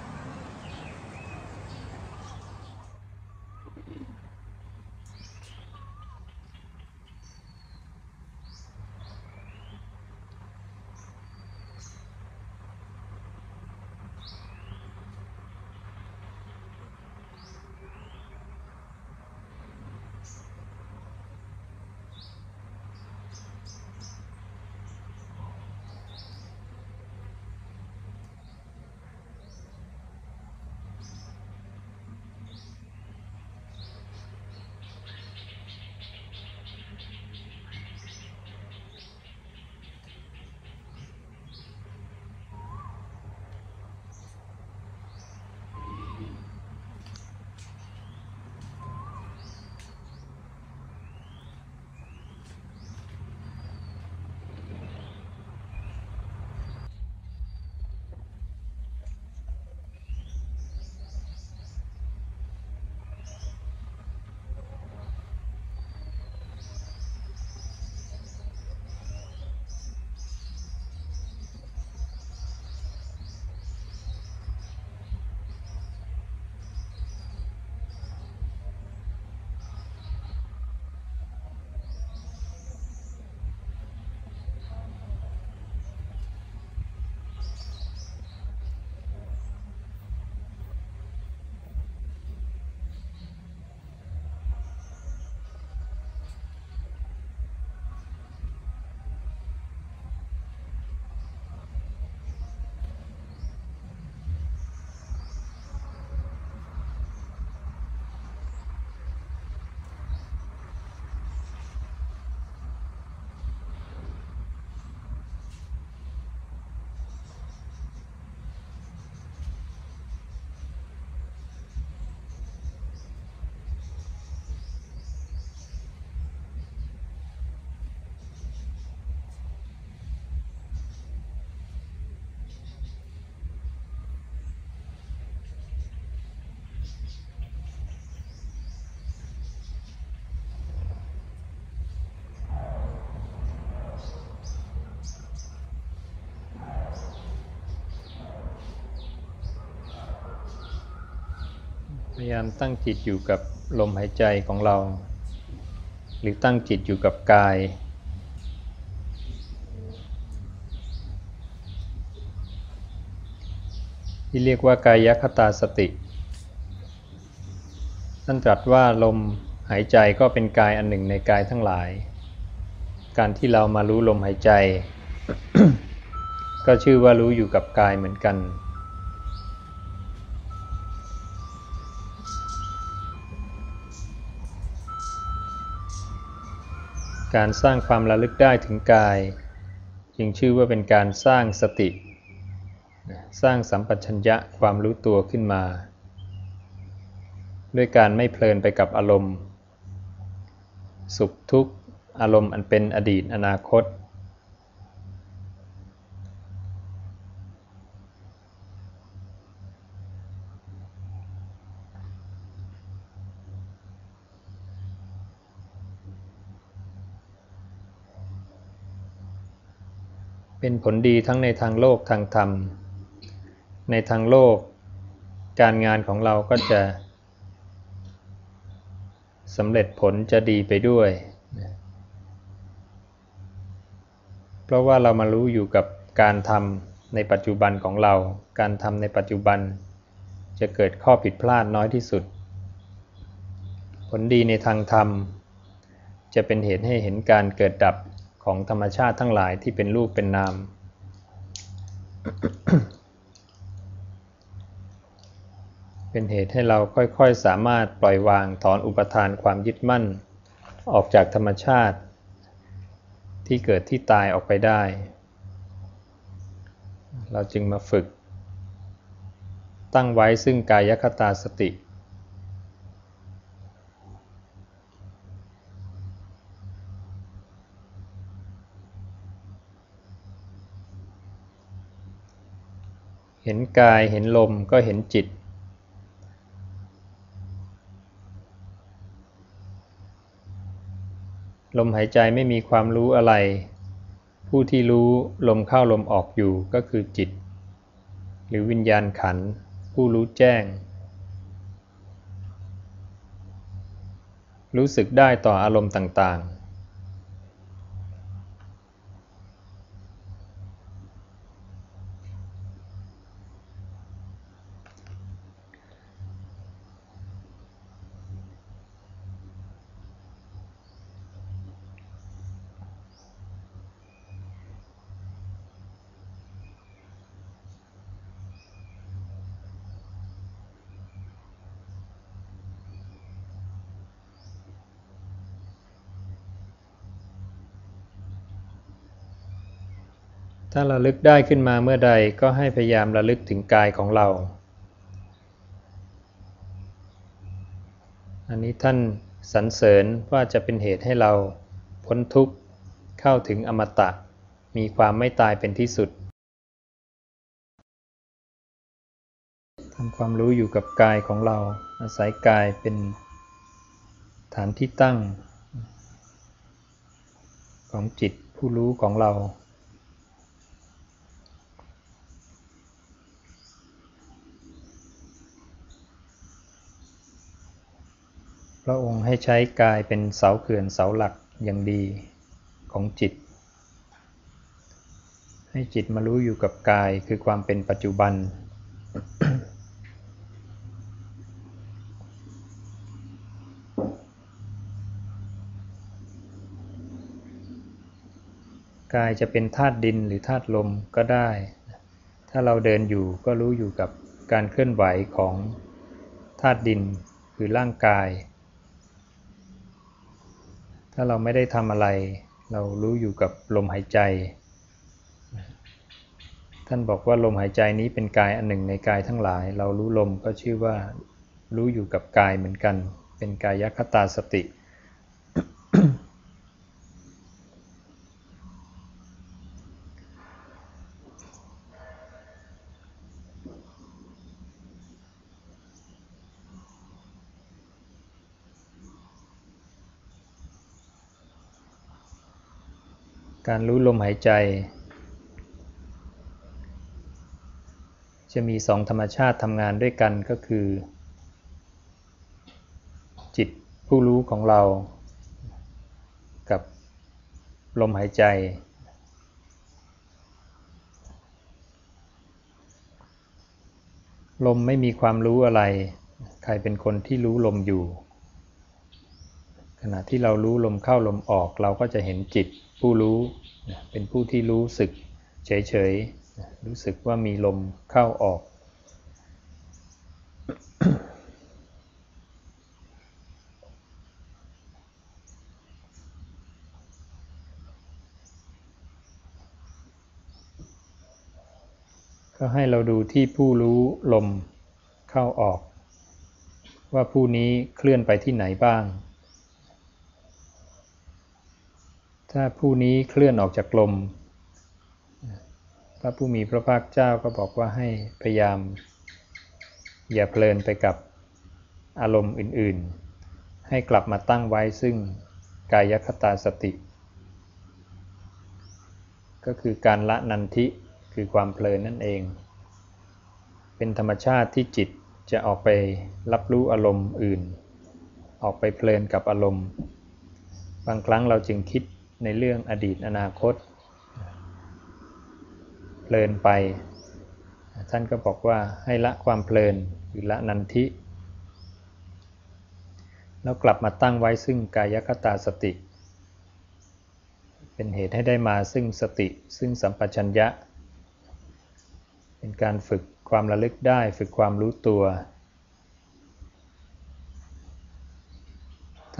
พยายามตั้งจิตอยู่กับลมหายใจของเรา หรือตั้งจิตอยู่กับกาย ที่เรียกว่ากายคตาสติ
ท่านตรัสว่าลมหายใจก็เป็นกายอันหนึ่งในกายทั้งหลาย การที่เรามารู้ลมหายใจ ก็ชื่อว่ารู้อยู่กับกายเหมือนกัน การสร้างความระลึกได้ถึงกาย จึงชื่อว่าเป็นการสร้างสติ สร้างสัมปชัญญะความรู้ตัวขึ้นมา ด้วยการไม่เพลินไปกับอารมณ์ สุขทุกข์อารมณ์อันเป็นอดีตอนาคต เป็นผลดีทั้งในทางโลกทางธรรม ในทางโลก การงานของเราก็จะสำเร็จผลจะดีไปด้วย เพราะว่าเรามารู้อยู่กับการทำในปัจจุบันของเรา การทำในปัจจุบัน จะเกิดข้อผิดพลาดน้อยที่สุด ผลดีในทางธรรม จะเป็นเหตุให้เห็นการเกิดดับ ของธรรมชาติทั้งหลายที่เป็นรูปเป็นนาม เป็นเหตุให้เราค่อยๆ สามารถปล่อยวางถอนอุปทานความยึดมั่น ออกจากธรรมชาติ ที่เกิดที่ตายออกไปได้ เราจึงมาฝึก ตั้งไว้ซึ่งกายคตาสติ เห็นกายเห็นลมก็เห็นจิต ลมหายใจไม่มีความรู้อะไร ผู้ที่รู้ลมเข้าลมออกอยู่ก็คือจิต หรือวิญญาณขัน ผู้รู้แจ้ง รู้สึกได้ต่ออารมณ์ต่างๆ ถ้าระลึกได้ขึ้นมาเมื่อใดก็ให้พยายามระลึกถึงกายของเรา อันนี้ท่านสรรเสริญว่าจะเป็นเหตุให้เราพ้นทุกข์เข้าถึงอมตะ มีความไม่ตายเป็นที่สุดทำความรู้อยู่กับกายของเรา อาศัยกายเป็นฐานที่ตั้ง ของจิตผู้รู้ของเรา ระองค์ให้ใช้กายเป็นเสาเขื่อนเสาหลักอย่างดีของจิต ให้จิตมารู้อยู่กับกายคือความเป็นปัจจุบัน กายจะเป็นธาตุดินหรือธาตุลมก็ได้ ถ้าเราเดินอยู่ก็รู้อยู่กับการเคลื่อนไหวของธาตุดินคือร่างกาย ถ้าเราไม่ได้ทำอะไร เรารู้อยู่กับลมหายใจ ท่านบอกว่าลมหายใจนี้เป็นกายอันหนึ่งในกายทั้งหลาย เรารู้ลมก็ชื่อว่ารู้อยู่กับกายเหมือนกัน เป็นกายคตาสติ การรู้ลมหายใจ จะมีสองธรรมชาติทำงานด้วยกันก็คือ จิตผู้รู้ของเรา กับลมหายใจ ลมไม่มีความรู้อะไร ใครเป็นคนที่รู้ลมอยู่ ขณะที่เรารู้ลมเข้าลมออกเราก็จะเห็นจิตผู้รู้เป็นผู้ที่รู้สึกเฉยๆ รู้สึกว่ามีลมเข้าออก ก็ให้เราดูที่ผู้รู้ลมเข้าออก ว่าผู้นี้เคลื่อนไปที่ไหนบ้าง ถ้าผู้นี้เคลื่อนออกจากลม พระผู้มีพระภาคเจ้าก็บอกว่าให้พยายาม อย่าเพลินไปกับอารมณ์อื่นๆ ให้กลับมาตั้งไว้ซึ่งกายคตาสติ ก็คือการละนันทิคือความเพลินนั่นเอง เป็นธรรมชาติที่จิตจะออกไปรับรู้อารมณ์อื่น ออกไปเพลินกับอารมณ์ บางครั้งเราจึงคิด ในเรื่องอดีตอนาคตเพลินไป ท่านก็บอกว่าให้ละความเพลินหรือละนันทิ แล้วกลับมาตั้งไว้ซึ่งกายคตาสติ เป็นเหตุให้ได้มาซึ่งสติ ซึ่งสัมปชัญญะ เป็นการฝึกความระลึกได้ ฝึกความรู้ตัว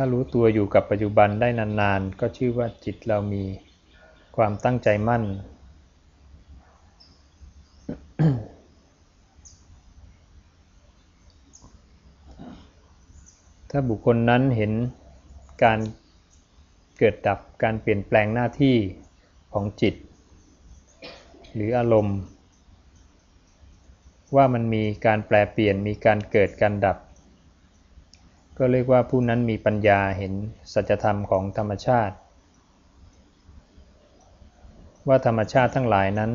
ถ้ารู้ตัวอยู่กับปัจจุบันได้นานๆ ก็ชื่อว่าจิตเรามีความตั้งใจมั่น ถ้าบุคคลนั้นเห็นการเกิดดับการเปลี่ยนแปลงหน้าที่ของจิต หรืออารมณ์ ว่ามันมีการแปลเปลี่ยนมีการเกิดการดับ ก็เรียกว่าผู้นั้นมีปัญญาเห็นสัจธรรมของธรรมชาติ ว่าธรรมชาติทั้งหลายนั้น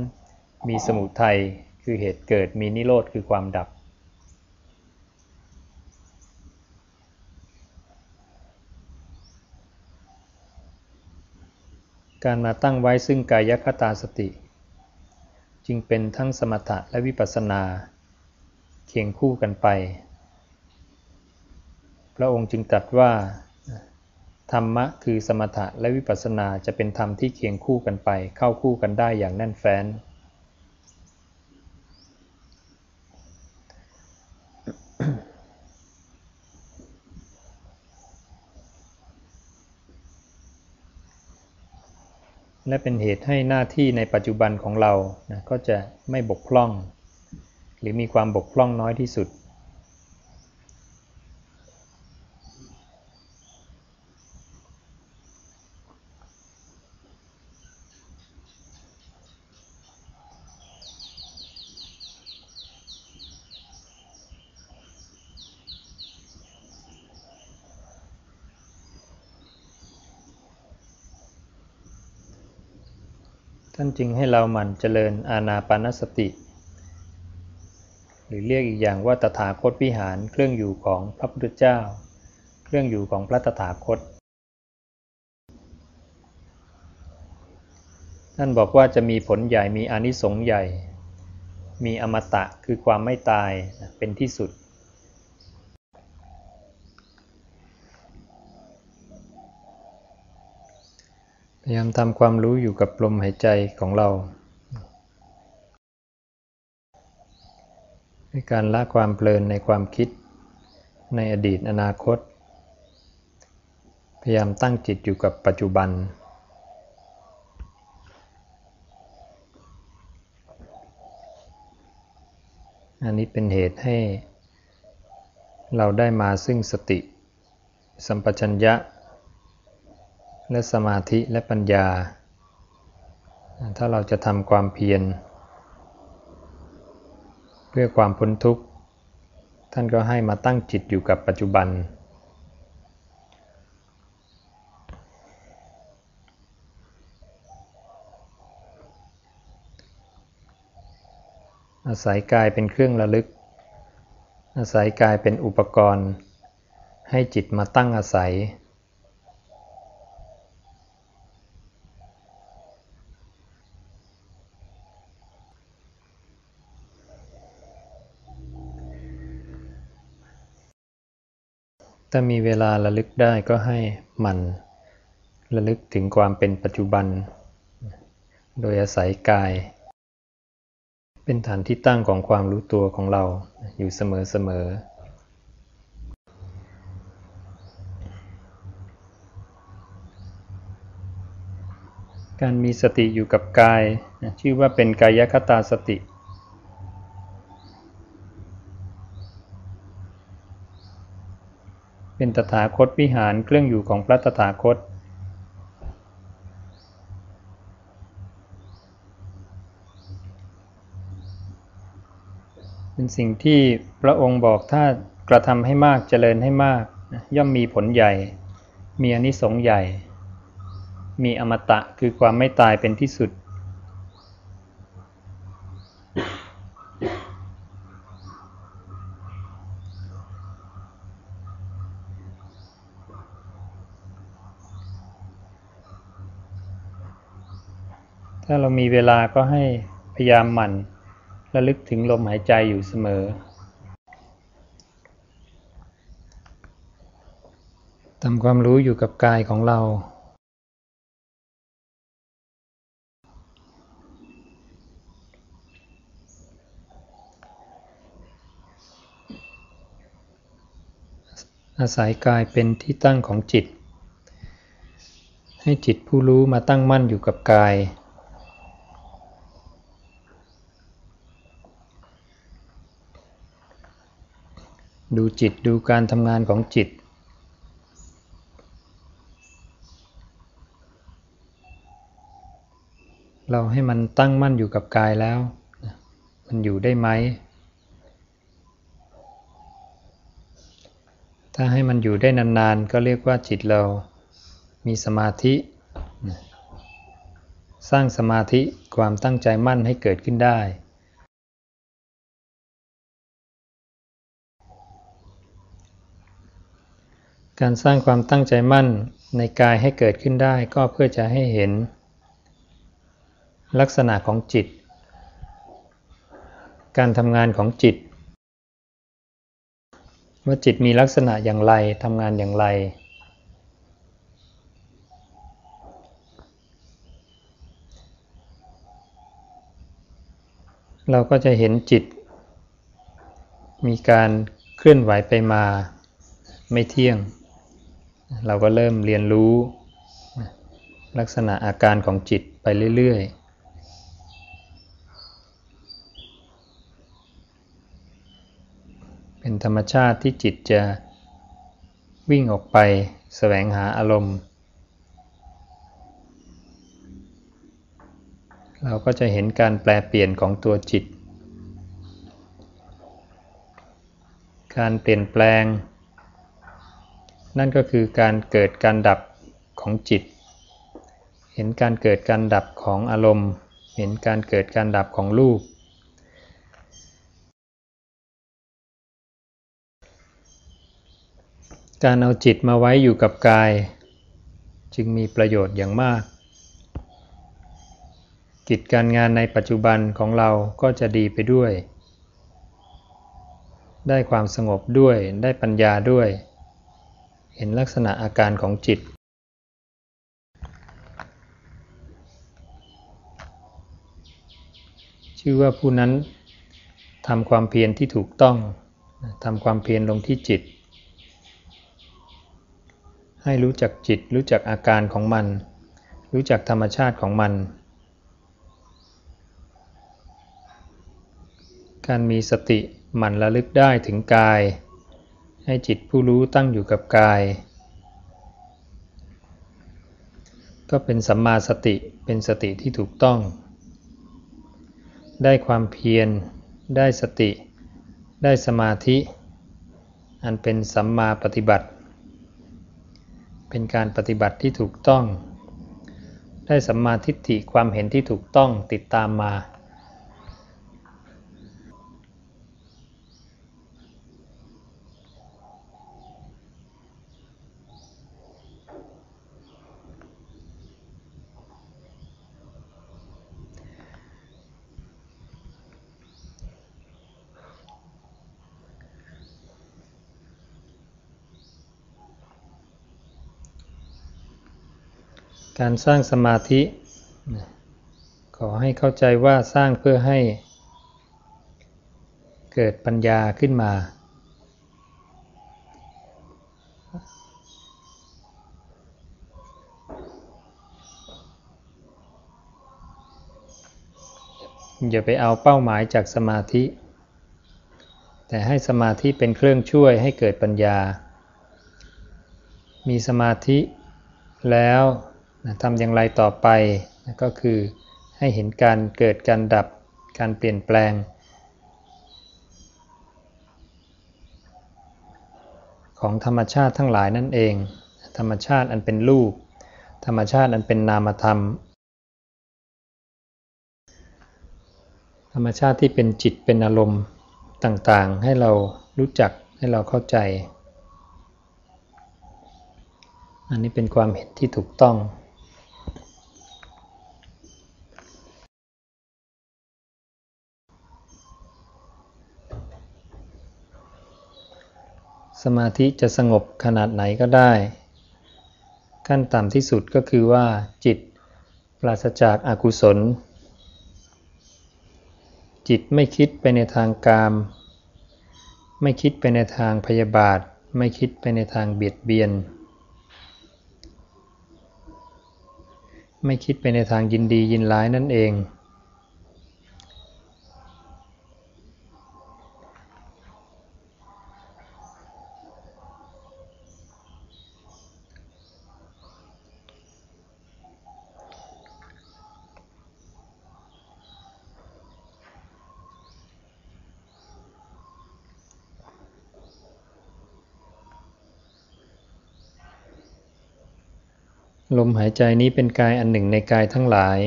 มีสมุทัยคือเหตุเกิดมีนิโรธคือความดับ การมาตั้งไว้ซึ่งกายคตาสติ จึงเป็นทั้งสมถะและวิปัสสนา เคียงคู่กันไป พระองค์จึงตรัสว่าธรรมะคือสมถะและวิปัสสนาจะเป็นธรรมที่เคียงคู่กันไป เข้าคู่กันได้อย่างแน่นแฟ้น และเป็นเหตุให้หน้าที่ในปัจจุบันของเรานะก็จะไม่บกพร่อง หรือมีความบกพร่องน้อยที่สุด จึงให้เราหมั่นเจริญอาณาปานสติ หรือเรียกอีกอย่างว่าตถาคตวิหารเครื่องอยู่ของพระพุทธเจ้า เครื่องอยู่ของพระตถาคต ท่านบอกว่าจะมีผลใหญ่มีอานิสงส์ใหญ่ มีอมตะคือความไม่ตายเป็นที่สุด พยายามทำความรู้อยู่กับลมหายใจของเราด้วยการละความเพลินในความคิดในอดีตอนาคต พยายามตั้งจิตอยู่กับปัจจุบัน อันนี้เป็นเหตุให้เราได้มาซึ่งสติ สัมปชัญญะ และสมาธิและปัญญา ถ้าเราจะทำความเพียร เพื่อความพ้นทุกข์ ท่านก็ให้มาตั้งจิตอยู่กับปัจจุบัน อาศัยกายเป็นเครื่องระลึก อาศัยกายเป็นอุปกรณ์ ให้จิตมาตั้งอาศัย ถ้ามีเวลาระลึกได้ก็ให้มันระลึกถึงความเป็นปัจจุบัน โดยอาศัยกาย เป็นฐานที่ตั้งของความรู้ตัวของเราอยู่เสมอๆการมีสติอยู่กับกาย ชื่อว่าเป็นกายคตาสติ เป็นตถาคตวิหารเครื่องอยู่ของพระตถาคต เป็นสิ่งที่พระองค์บอกถ้ากระทำให้มากเจริญให้มาก ย่อมมีผลใหญ่ มีอนิสงส์ใหญ่ มีอมตะคือความไม่ตายเป็นที่สุด ถ้าเรามีเวลาก็ให้พยายามหมั่นระลึกถึงลมหายใจอยู่เสมอทำความรู้อยู่กับกายของเรา อาศัยกายเป็นที่ตั้งของจิต ให้จิตผู้รู้มาตั้งมั่นอยู่กับกาย ดูจิตดูการทำงานของจิต เราให้มันตั้งมั่นอยู่กับกายแล้ว มันอยู่ได้ไหม ถ้าให้มันอยู่ได้นานๆ ก็เรียกว่าจิตเรามีสมาธิ สร้างสมาธิความตั้งใจมั่นให้เกิดขึ้นได้ การสร้างความตั้งใจมั่นในกายให้เกิดขึ้นได้ก็เพื่อจะให้เห็น ลักษณะของจิต การทำงานของจิต ว่าจิตมีลักษณะอย่างไรทำงานอย่างไร เราก็จะเห็นจิต มีการเคลื่อนไหวไปมาไม่เที่ยง เราก็เริ่มเรียนรู้ ลักษณะอาการของจิตไปเรื่อยๆเป็นธรรมชาติที่จิตจะวิ่งออกไปแสวงหาอารมณ์ เราก็จะเห็นการแปลเปลี่ยนของตัวจิต การเปลี่ยนแปลง นั่นก็คือการเกิดการดับของจิต เห็นการเกิดการดับของอารมณ์ เห็นการเกิดการดับของรูป การเอาจิตมาไว้อยู่กับกาย จึงมีประโยชน์อย่างมาก กิจการงานในปัจจุบันของเราก็จะดีไปด้วย ได้ความสงบด้วย ได้ปัญญาด้วย เห็นลักษณะอาการของจิต ชื่อว่าผู้นั้นทำความเพียรที่ถูกต้องทำความเพียรลงที่จิต ให้รู้จักจิต รู้จักอาการของมัน รู้จักธรรมชาติของมัน การมีสติหมั่นระลึกได้ถึงกาย ให้จิตผู้รู้ตั้งอยู่กับกาย ก็เป็นสัมมาสติเป็นสติที่ถูกต้อง ได้ความเพียร ได้สติ ได้สมาธิ อันเป็นสัมมาปฏิบัติ เป็นการปฏิบัติที่ถูกต้อง ได้สัมมาทิฏฐิความเห็นที่ถูกต้องติดตามมา
การสร้างสมาธิ ขอให้เข้าใจว่าสร้างเพื่อให้เกิดปัญญาขึ้นมา อย่าไปเอาเป้าหมายจากสมาธิ แต่ให้สมาธิเป็นเครื่องช่วยให้เกิดปัญญา มีสมาธิแล้ว นะทำอย่างไรต่อไปนะก็คือให้เห็นการเกิดการดับการเปลี่ยนแปลง ของธรรมชาติทั้งหลายนั่นเอง ธรรมชาติอันเป็นรูป ธรรมชาติอันเป็นนามธรรม ธรรมชาติที่เป็นจิตเป็นอารมณ์ต่างๆ ให้เรารู้จักให้เราเข้าใจ อันนี้เป็นความเห็นที่ถูกต้อง สมาธิจะสงบขนาดไหนก็ได้ ขั้นต่ำที่สุดก็คือว่าจิตปราศจากอากุศล จิตไม่คิดไปในทางกาม ไม่คิดไปในทางพยาบาท ไม่คิดไปในทางเบียดเบียน ไม่คิดไปในทางยินดียินร้ายนั่นเอง ลมหายใจนี้เป็นกายอันหนึ่งในกายทั้งหลาย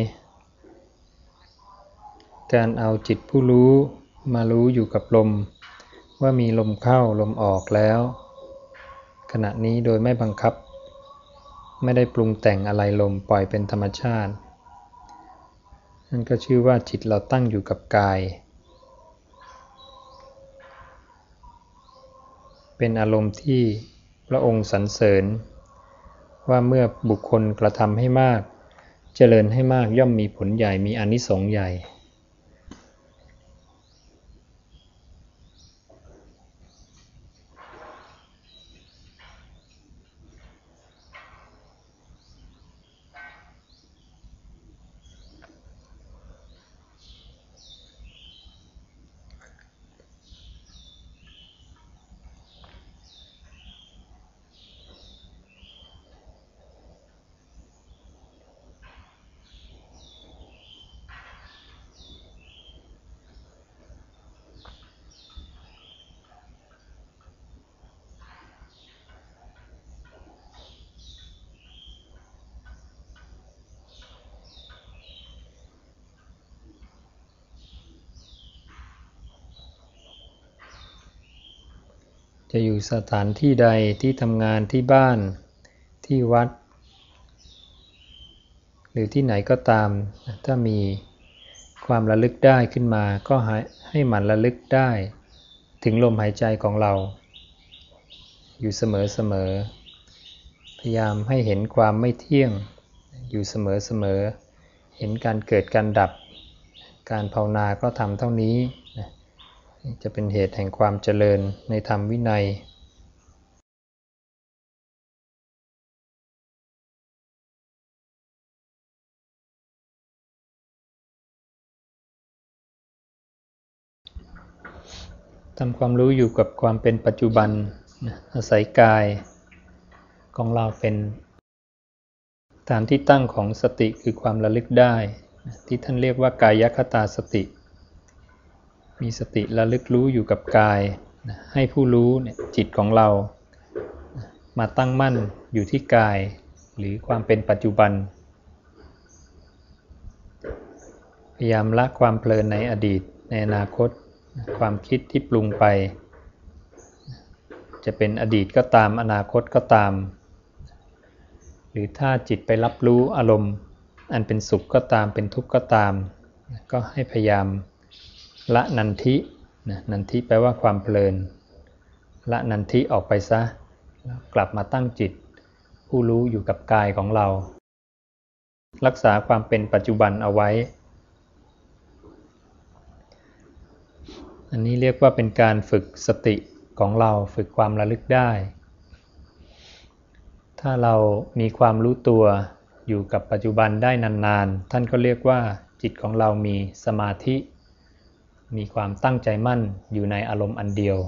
การเอาจิตผู้รู้มารู้อยู่กับลม ว่ามีลมเข้าลมออกแล้ว ขณะนี้โดยไม่บังคับ ไม่ได้ปรุงแต่งอะไรลมปล่อยเป็นธรรมชาติ นั่นก็ชื่อว่าจิตเราตั้งอยู่กับกาย เป็นอารมณ์ที่พระองค์สรรเสริญ ว่าเมื่อบุคคลกระทำให้มาก เจริญให้มากย่อมมีผลใหญ่มีอนิสงส์ใหญ่ สถานที่ใดที่ทำงานที่บ้านที่วัด หรือที่ไหนก็ตาม ถ้ามีความระลึกได้ขึ้นมา ก็ให้หมันระลึกได้ ถึงลมหายใจของเรา อยู่เสมอเสมอพยายามให้เห็นความไม่เที่ยง อยู่เสมอเสมอเห็นการเกิดการดับ การภาวนาก็ทำเท่านี้จะเป็นเหตุแห่งความเจริญในธรรมวินัย ทำความรู้อยู่กับความเป็นปัจจุบันอาศัยกายของเราเป็นฐานที่ตั้งของสติคือความระลึกได้ ที่ท่านเรียกว่ากายคตาสติ มีสติระลึกรู้อยู่กับกาย ให้ผู้รู้เนี่ยจิตของเรา มาตั้งมั่นอยู่ที่กาย หรือความเป็นปัจจุบัน พยายามละความเพลินในอดีตในอนาคต ความคิดที่ปรุงไป จะเป็นอดีตก็ตามอนาคตก็ตาม หรือถ้าจิตไปรับรู้อารมณ์ อันเป็นสุขก็ตามเป็นทุกข์ก็ตาม ก็ให้พยายามละนันทินันทิแปลว่าความเพลิน ละนันทิออกไปซะกลับมาตั้งจิต ผู้รู้อยู่กับกายของเรา รักษาความเป็นปัจจุบันเอาไว้ อันนี้เรียกว่าเป็นการฝึกสติของเราฝึกความระลึกได้ ถ้าเรามีความรู้ตัวอยู่กับปัจจุบันได้นานๆ ท่านก็เรียกว่าจิตของเรามีสมาธิ มีความตั้งใจมั่นอยู่ในอารมณ์อันเดียว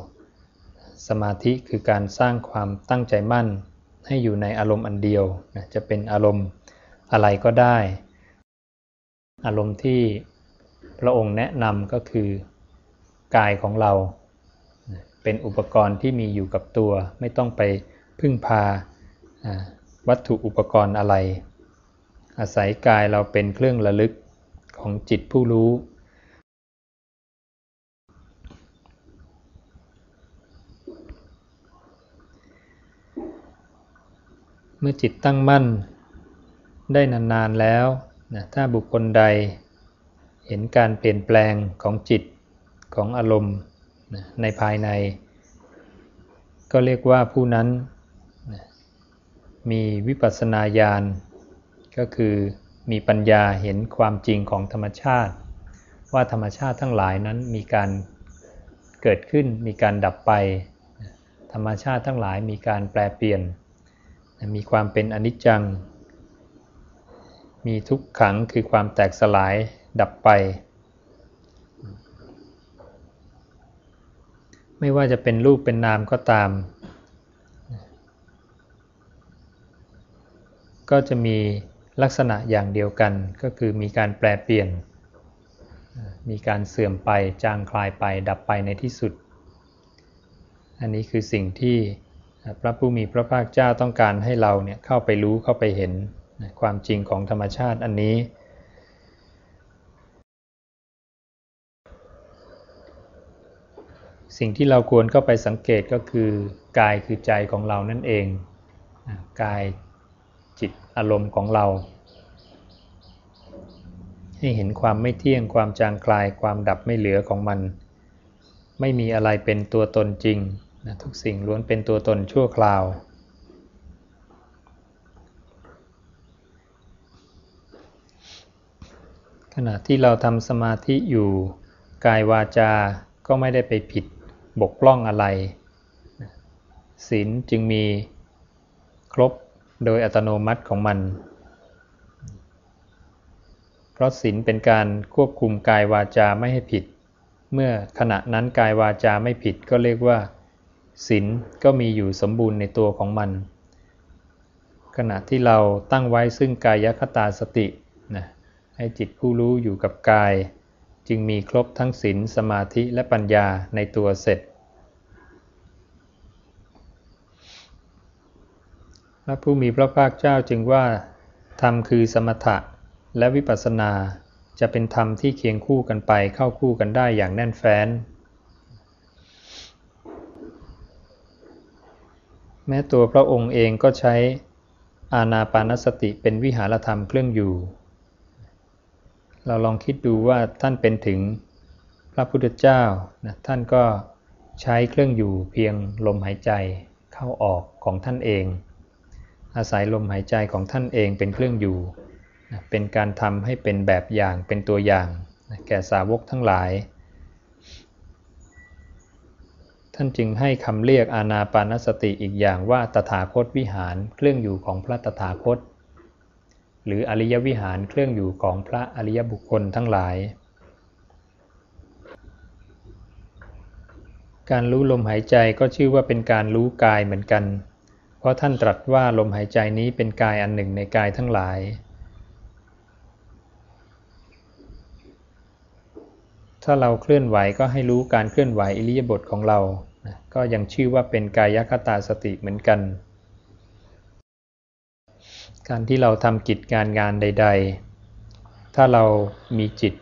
สมาธิคือการสร้างความตั้งใจมั่น ให้อยู่ในอารมณ์อันเดียวจะเป็นอารมณ์อะไรก็ได้ อารมณ์ที่พระองค์แนะนำก็คือ กายของเรา เป็นอุปกรณ์ที่มีอยู่กับตัว ไม่ต้องไปพึ่งพาวัตถุอุปกรณ์อะไร อาศัยกายเราเป็นเครื่องระลึกของจิตผู้รู้ เมื่อจิตตั้งมั่นได้นานๆแล้วนะถ้าบุคคลใดเห็นการเปลี่ยนแปลงของจิต ของอารมณ์ในภายใน ก็เรียกว่าผู้นั้นมีวิปัสสนาญาณก็คือมีปัญญาเห็นความจริงของธรรมชาติ ว่าธรรมชาติทั้งหลายนั้นมีการเกิดขึ้นมีการดับไป ธรรมชาติทั้งหลายมีการแปลเปลี่ยน มีความเป็นอนิจจัง มีทุกขังคือความแตกสลายดับไป ไม่ว่าจะเป็นรูปเป็นนามก็ตาม ก็จะมีลักษณะอย่างเดียวกันก็คือมีการแปลเปลี่ยน มีการเสื่อมไปจางคลายไปดับไปในที่สุด อันนี้คือสิ่งที่พระผู้มีพระภาคเจ้าต้องการให้เราเนี่ยเข้าไปรู้เข้าไปเห็นความจริงของธรรมชาติอันนี้ สิ่งที่เราควรเข้าไปสังเกตก็คือกายคือใจของเรานั่นเอง กายจิตอารมณ์ของเรา ให้เห็นความไม่เที่ยงความจางคลายความดับไม่เหลือของมัน ไม่มีอะไรเป็นตัวตนจริงนะทุกสิ่งล้วนเป็นตัวตนชั่วคราว ขณะที่เราทำสมาธิอยู่กายวาจาก็ไม่ได้ไปผิด บกพร่องอะไรศีลจึงมีครบโดยอัตโนมัติของมัน เพราะศีลเป็นการควบคุมกายวาจาไม่ให้ผิด เมื่อขณะนั้นกายวาจาไม่ผิดก็เรียกว่าศีลก็มีอยู่สมบูรณ์ในตัวของมัน ขณะที่เราตั้งไว้ซึ่งกายคตาสตินะให้จิตผู้รู้อยู่กับกาย จึงมีครบทั้งศีลสมาธิและปัญญาในตัวเสร็จ พระผู้มีพระภาคเจ้าจึงว่า ธรรมคือสมถะและวิปัสสนาจะเป็นธรรมที่เคียงคู่กันไปเข้าคู่กันได้อย่างแน่นแฟ้น แม้ตัวพระองค์เองก็ใช้อาณาปานสติเป็นวิหารธรรมเครื่องอยู่ เราลองคิดดูว่าท่านเป็นถึงพระพุทธเจ้านะท่านก็ใช้เครื่องอยู่เพียงลมหายใจเข้าออกของท่านเอง อาศัยลมหายใจของท่านเองเป็นเครื่องอยู่เป็นการทำให้เป็นแบบอย่างเป็นตัวอย่างแก่สาวกทั้งหลาย ท่านจึงให้คำเรียกอาณาปานสติอีกอย่างว่าตถาคตวิหารเครื่องอยู่ของพระตถาคต หรืออริยวิหารเครื่องอยู่ของพระอริยบุคคลทั้งหลาย การรู้ลมหายใจก็ชื่อว่าเป็นการรู้กายเหมือนกัน เพราะท่านตรัสว่าลมหายใจนี้เป็นกายอันหนึ่งในกายทั้งหลาย ถ้าเราเคลื่อนไหวก็ให้รู้การเคลื่อนไหวอิริยาบถของเรา ก็ยังชื่อว่าเป็นกายคตาสติเหมือนกัน การที่เราทำกิจการงานใด ๆ ถ้าเรามีจิต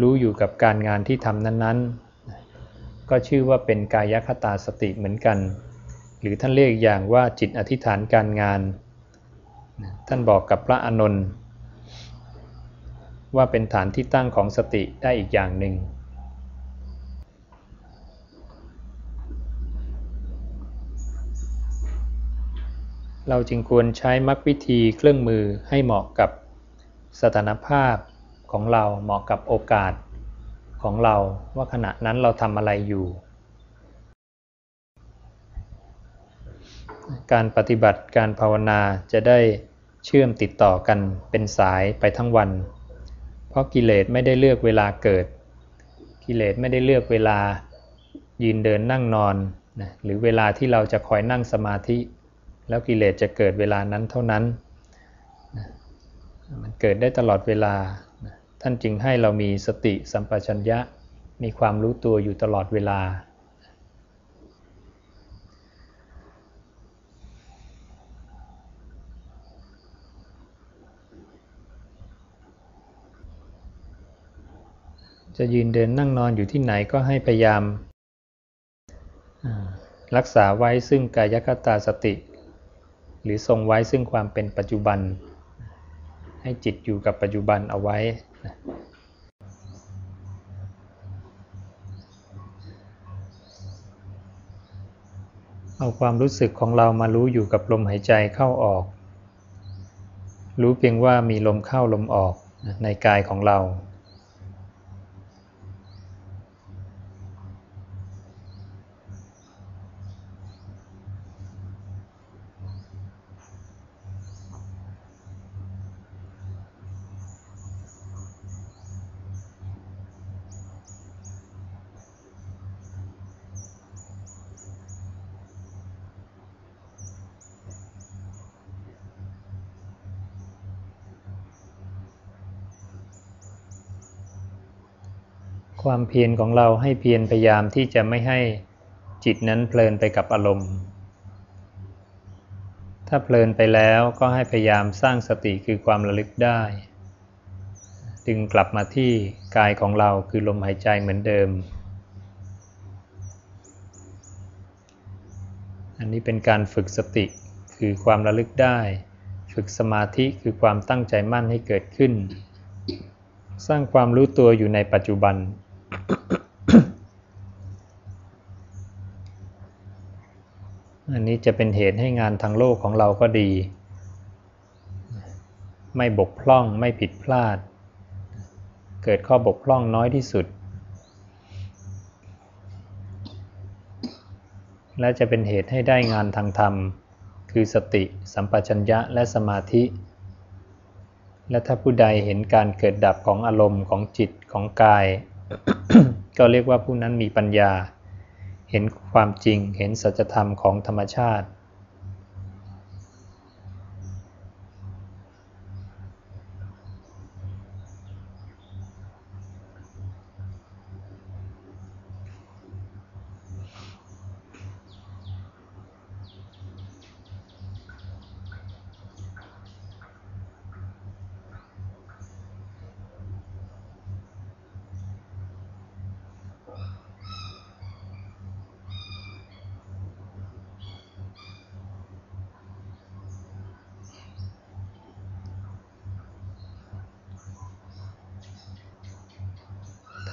รู้อยู่กับการงานที่ทำนั้นๆ ก็ชื่อว่าเป็นกายคตาสติเหมือนกัน หรือท่านเรียกอย่างว่าจิตอธิษฐานการงาน ท่านบอกกับพระอานนท์ว่าเป็นฐานที่ตั้งของสติได้อีกอย่างหนึ่ง เราจึงควรใช้มรรควิธีเครื่องมือให้เหมาะกับสถานภาพของเราเหมาะกับโอกาสของเราว่าขณะนั้นเราทำอะไรอยู่ การปฏิบัติการภาวนาจะได้เชื่อมติดต่อกันเป็นสายไปทั้งวัน เพราะกิเลสไม่ได้เลือกเวลาเกิด กิเลสไม่ได้เลือกเวลายืนเดินนั่งนอนนะหรือเวลาที่เราจะคอยนั่งสมาธิ แล้วกิเลสจะเกิดเวลานั้นเท่านั้น มันเกิดได้ตลอดเวลา ท่านจึงให้เรามีสติสัมปชัญญะ มีความรู้ตัวอยู่ตลอดเวลา จะยืนเดินนั่งนอนอยู่ที่ไหนก็ให้พยายามรักษาไว้ซึ่งกายคตาสติ หรือทรงไว้ซึ่งความเป็นปัจจุบัน ให้จิตอยู่กับปัจจุบันเอาไว้ เอาความรู้สึกของเรามารู้อยู่กับลมหายใจเข้าออก รู้เพียงว่ามีลมเข้าลมออกในกายของเรา ความเพียรของเราให้เพียรพยายามที่จะไม่ให้จิตนั้นเพลินไปกับอารมณ์ ถ้าเพลินไปแล้วก็ให้พยายามสร้างสติคือความระลึกได้ ดึงกลับมาที่กายของเราคือลมหายใจเหมือนเดิม อันนี้เป็นการฝึกสติคือความระลึกได้ ฝึกสมาธิคือความตั้งใจมั่นให้เกิดขึ้น สร้างความรู้ตัวอยู่ในปัจจุบัน อันนี้จะเป็นเหตุให้งานทางโลกของเราก็ดี ไม่บกพร่องไม่ผิดพลาด เกิดข้อบกพร่องน้อยที่สุด และจะเป็นเหตุให้ได้งานทางธรรม คือสติ สัมปชัญญะและสมาธิ และถ้าผู้ใดเห็นการเกิดดับของอารมณ์ของจิตของกาย ก็เรียกว่าผู้นั้นมีปัญญา เห็นความจริง เห็นสัจธรรมของธรรมชาติ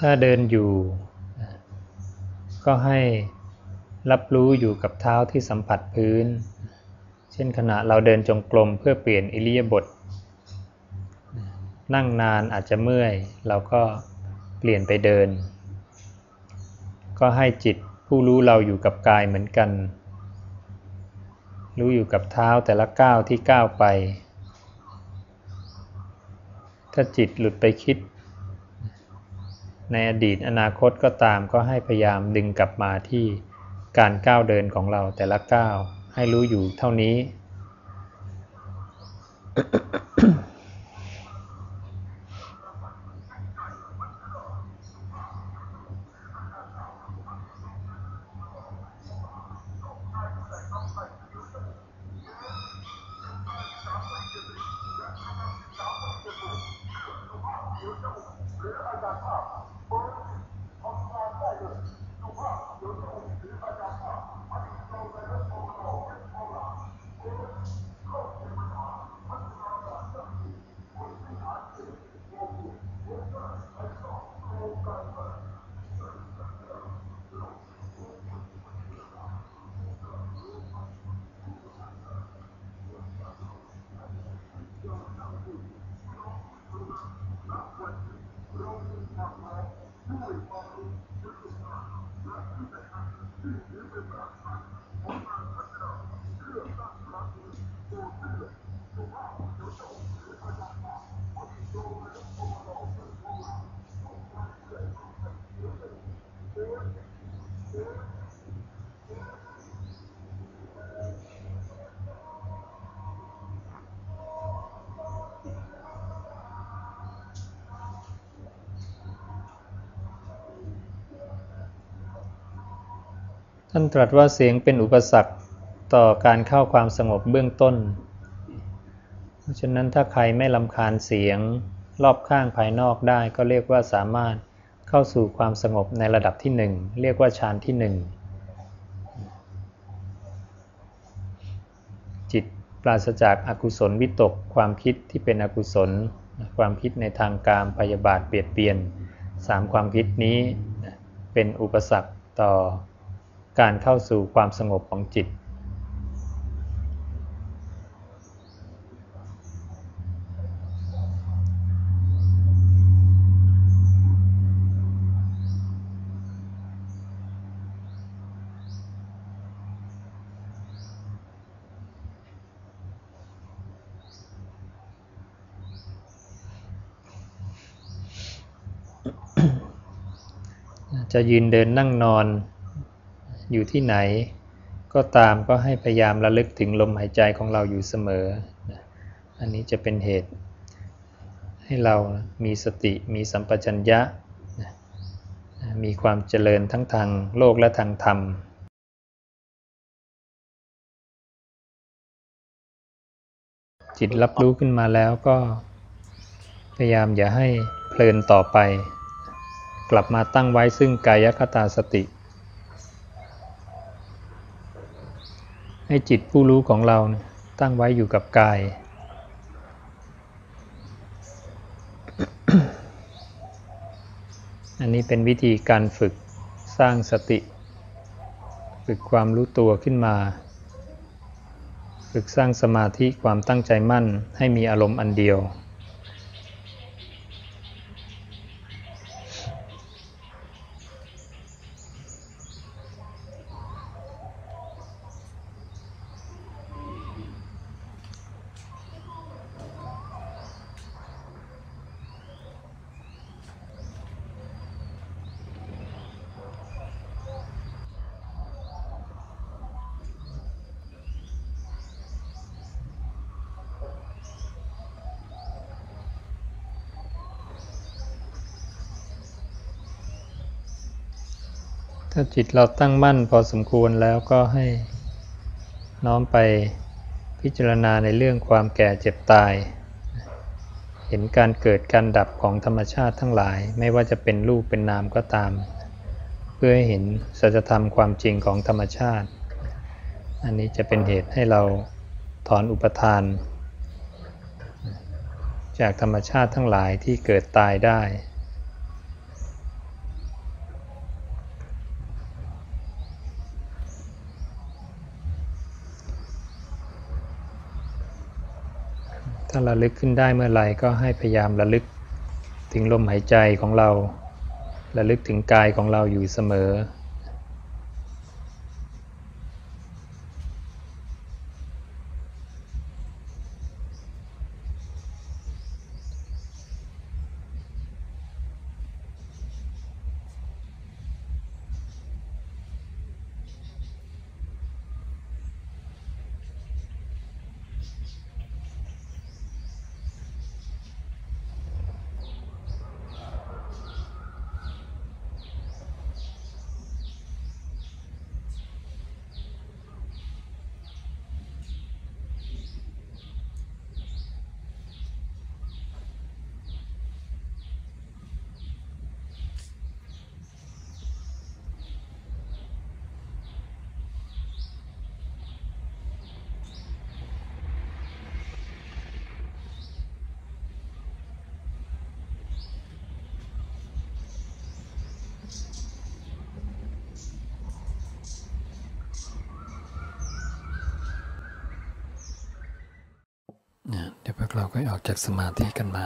ถ้าเดินอยู่ ก็ให้รับรู้อยู่กับเท้าที่สัมผัสพื้น เช่นขณะเราเดินจงกรมเพื่อเปลี่ยนอิริยาบถนั่งนานอาจจะเมื่อย เราก็เปลี่ยนไปเดิน ก็ให้จิตผู้รู้เราอยู่กับกายเหมือนกัน รู้อยู่กับเท้าแต่ละก้าวที่ก้าวไป ถ้าจิตหลุดไปคิด ในอดีตอนาคตก็ตามก็ให้พยายามดึงกลับมาที่การก้าวเดินของเราแต่ละก้าวให้รู้อยู่เท่านี้ ท่านตรัสว่าเสียงเป็นอุปสรรคต่อการเข้าความสงบเบื้องต้น เพราะฉะนั้นถ้าใครไม่ลำคาญเสียงรอบข้างภายนอกได้ก็เรียกว่าสามารถเข้าสู่ความสงบในระดับที่หนึ่งเรียกว่าฌานที่หนึ่งจิตปราศจากอากุศลวิตก ความคิดที่เป็นอกุศล ความคิดในทางการพยาบาทเปลี่ยนเปลี่ยนสามความคิดนี้เป็นอุปสรรคต่อ การเข้าสู่ความสงบของจิต จะยืนเดินนั่งนอน อยู่ที่ไหน ก็ตามก็ให้พยายามระลึกถึงลมหายใจของเราอยู่เสมอ อันนี้จะเป็นเหตุ ให้เรามีสติมีสัมปชัญญะ มีความเจริญทั้งทางโลกและทางธรรมจิตรับรู้ขึ้นมาแล้วก็ พยายามอย่าให้เพลินต่อไป กลับมาตั้งไว้ซึ่งกายคตาสติ ให้จิตผู้รู้ของเราตั้งไว้อยู่กับกาย อันนี้เป็นวิธีการฝึกสร้างสติ ฝึกความรู้ตัวขึ้นมา ฝึกสร้างสมาธิความตั้งใจมั่นให้มีอารมณ์อันเดียวาจิตเราตั้งมั่นพอสมควรแล้วก็ให้น้อมไปพิจารณาในเรื่องความแก่เจ็บตาย เห็นการเกิดการดับของธรรมชาติทั้งหลาย ไม่ว่าจะเป็นรูปเป็นนามก็ตาม เพื่อให้เห็นสัจธรรมความจริงของธรรมชาติ อันนี้จะเป็นเหตุให้เราถอนอุปทาน จากธรรมชาติทั้งหลายที่เกิดตายได้ ถ้าระลึกขึ้นได้เมื่อไหร่ก็ให้พยายามระลึกถึงลมหายใจของเรา ระลึกถึงกายของเราอยู่เสมอ จากสมาธิกันมา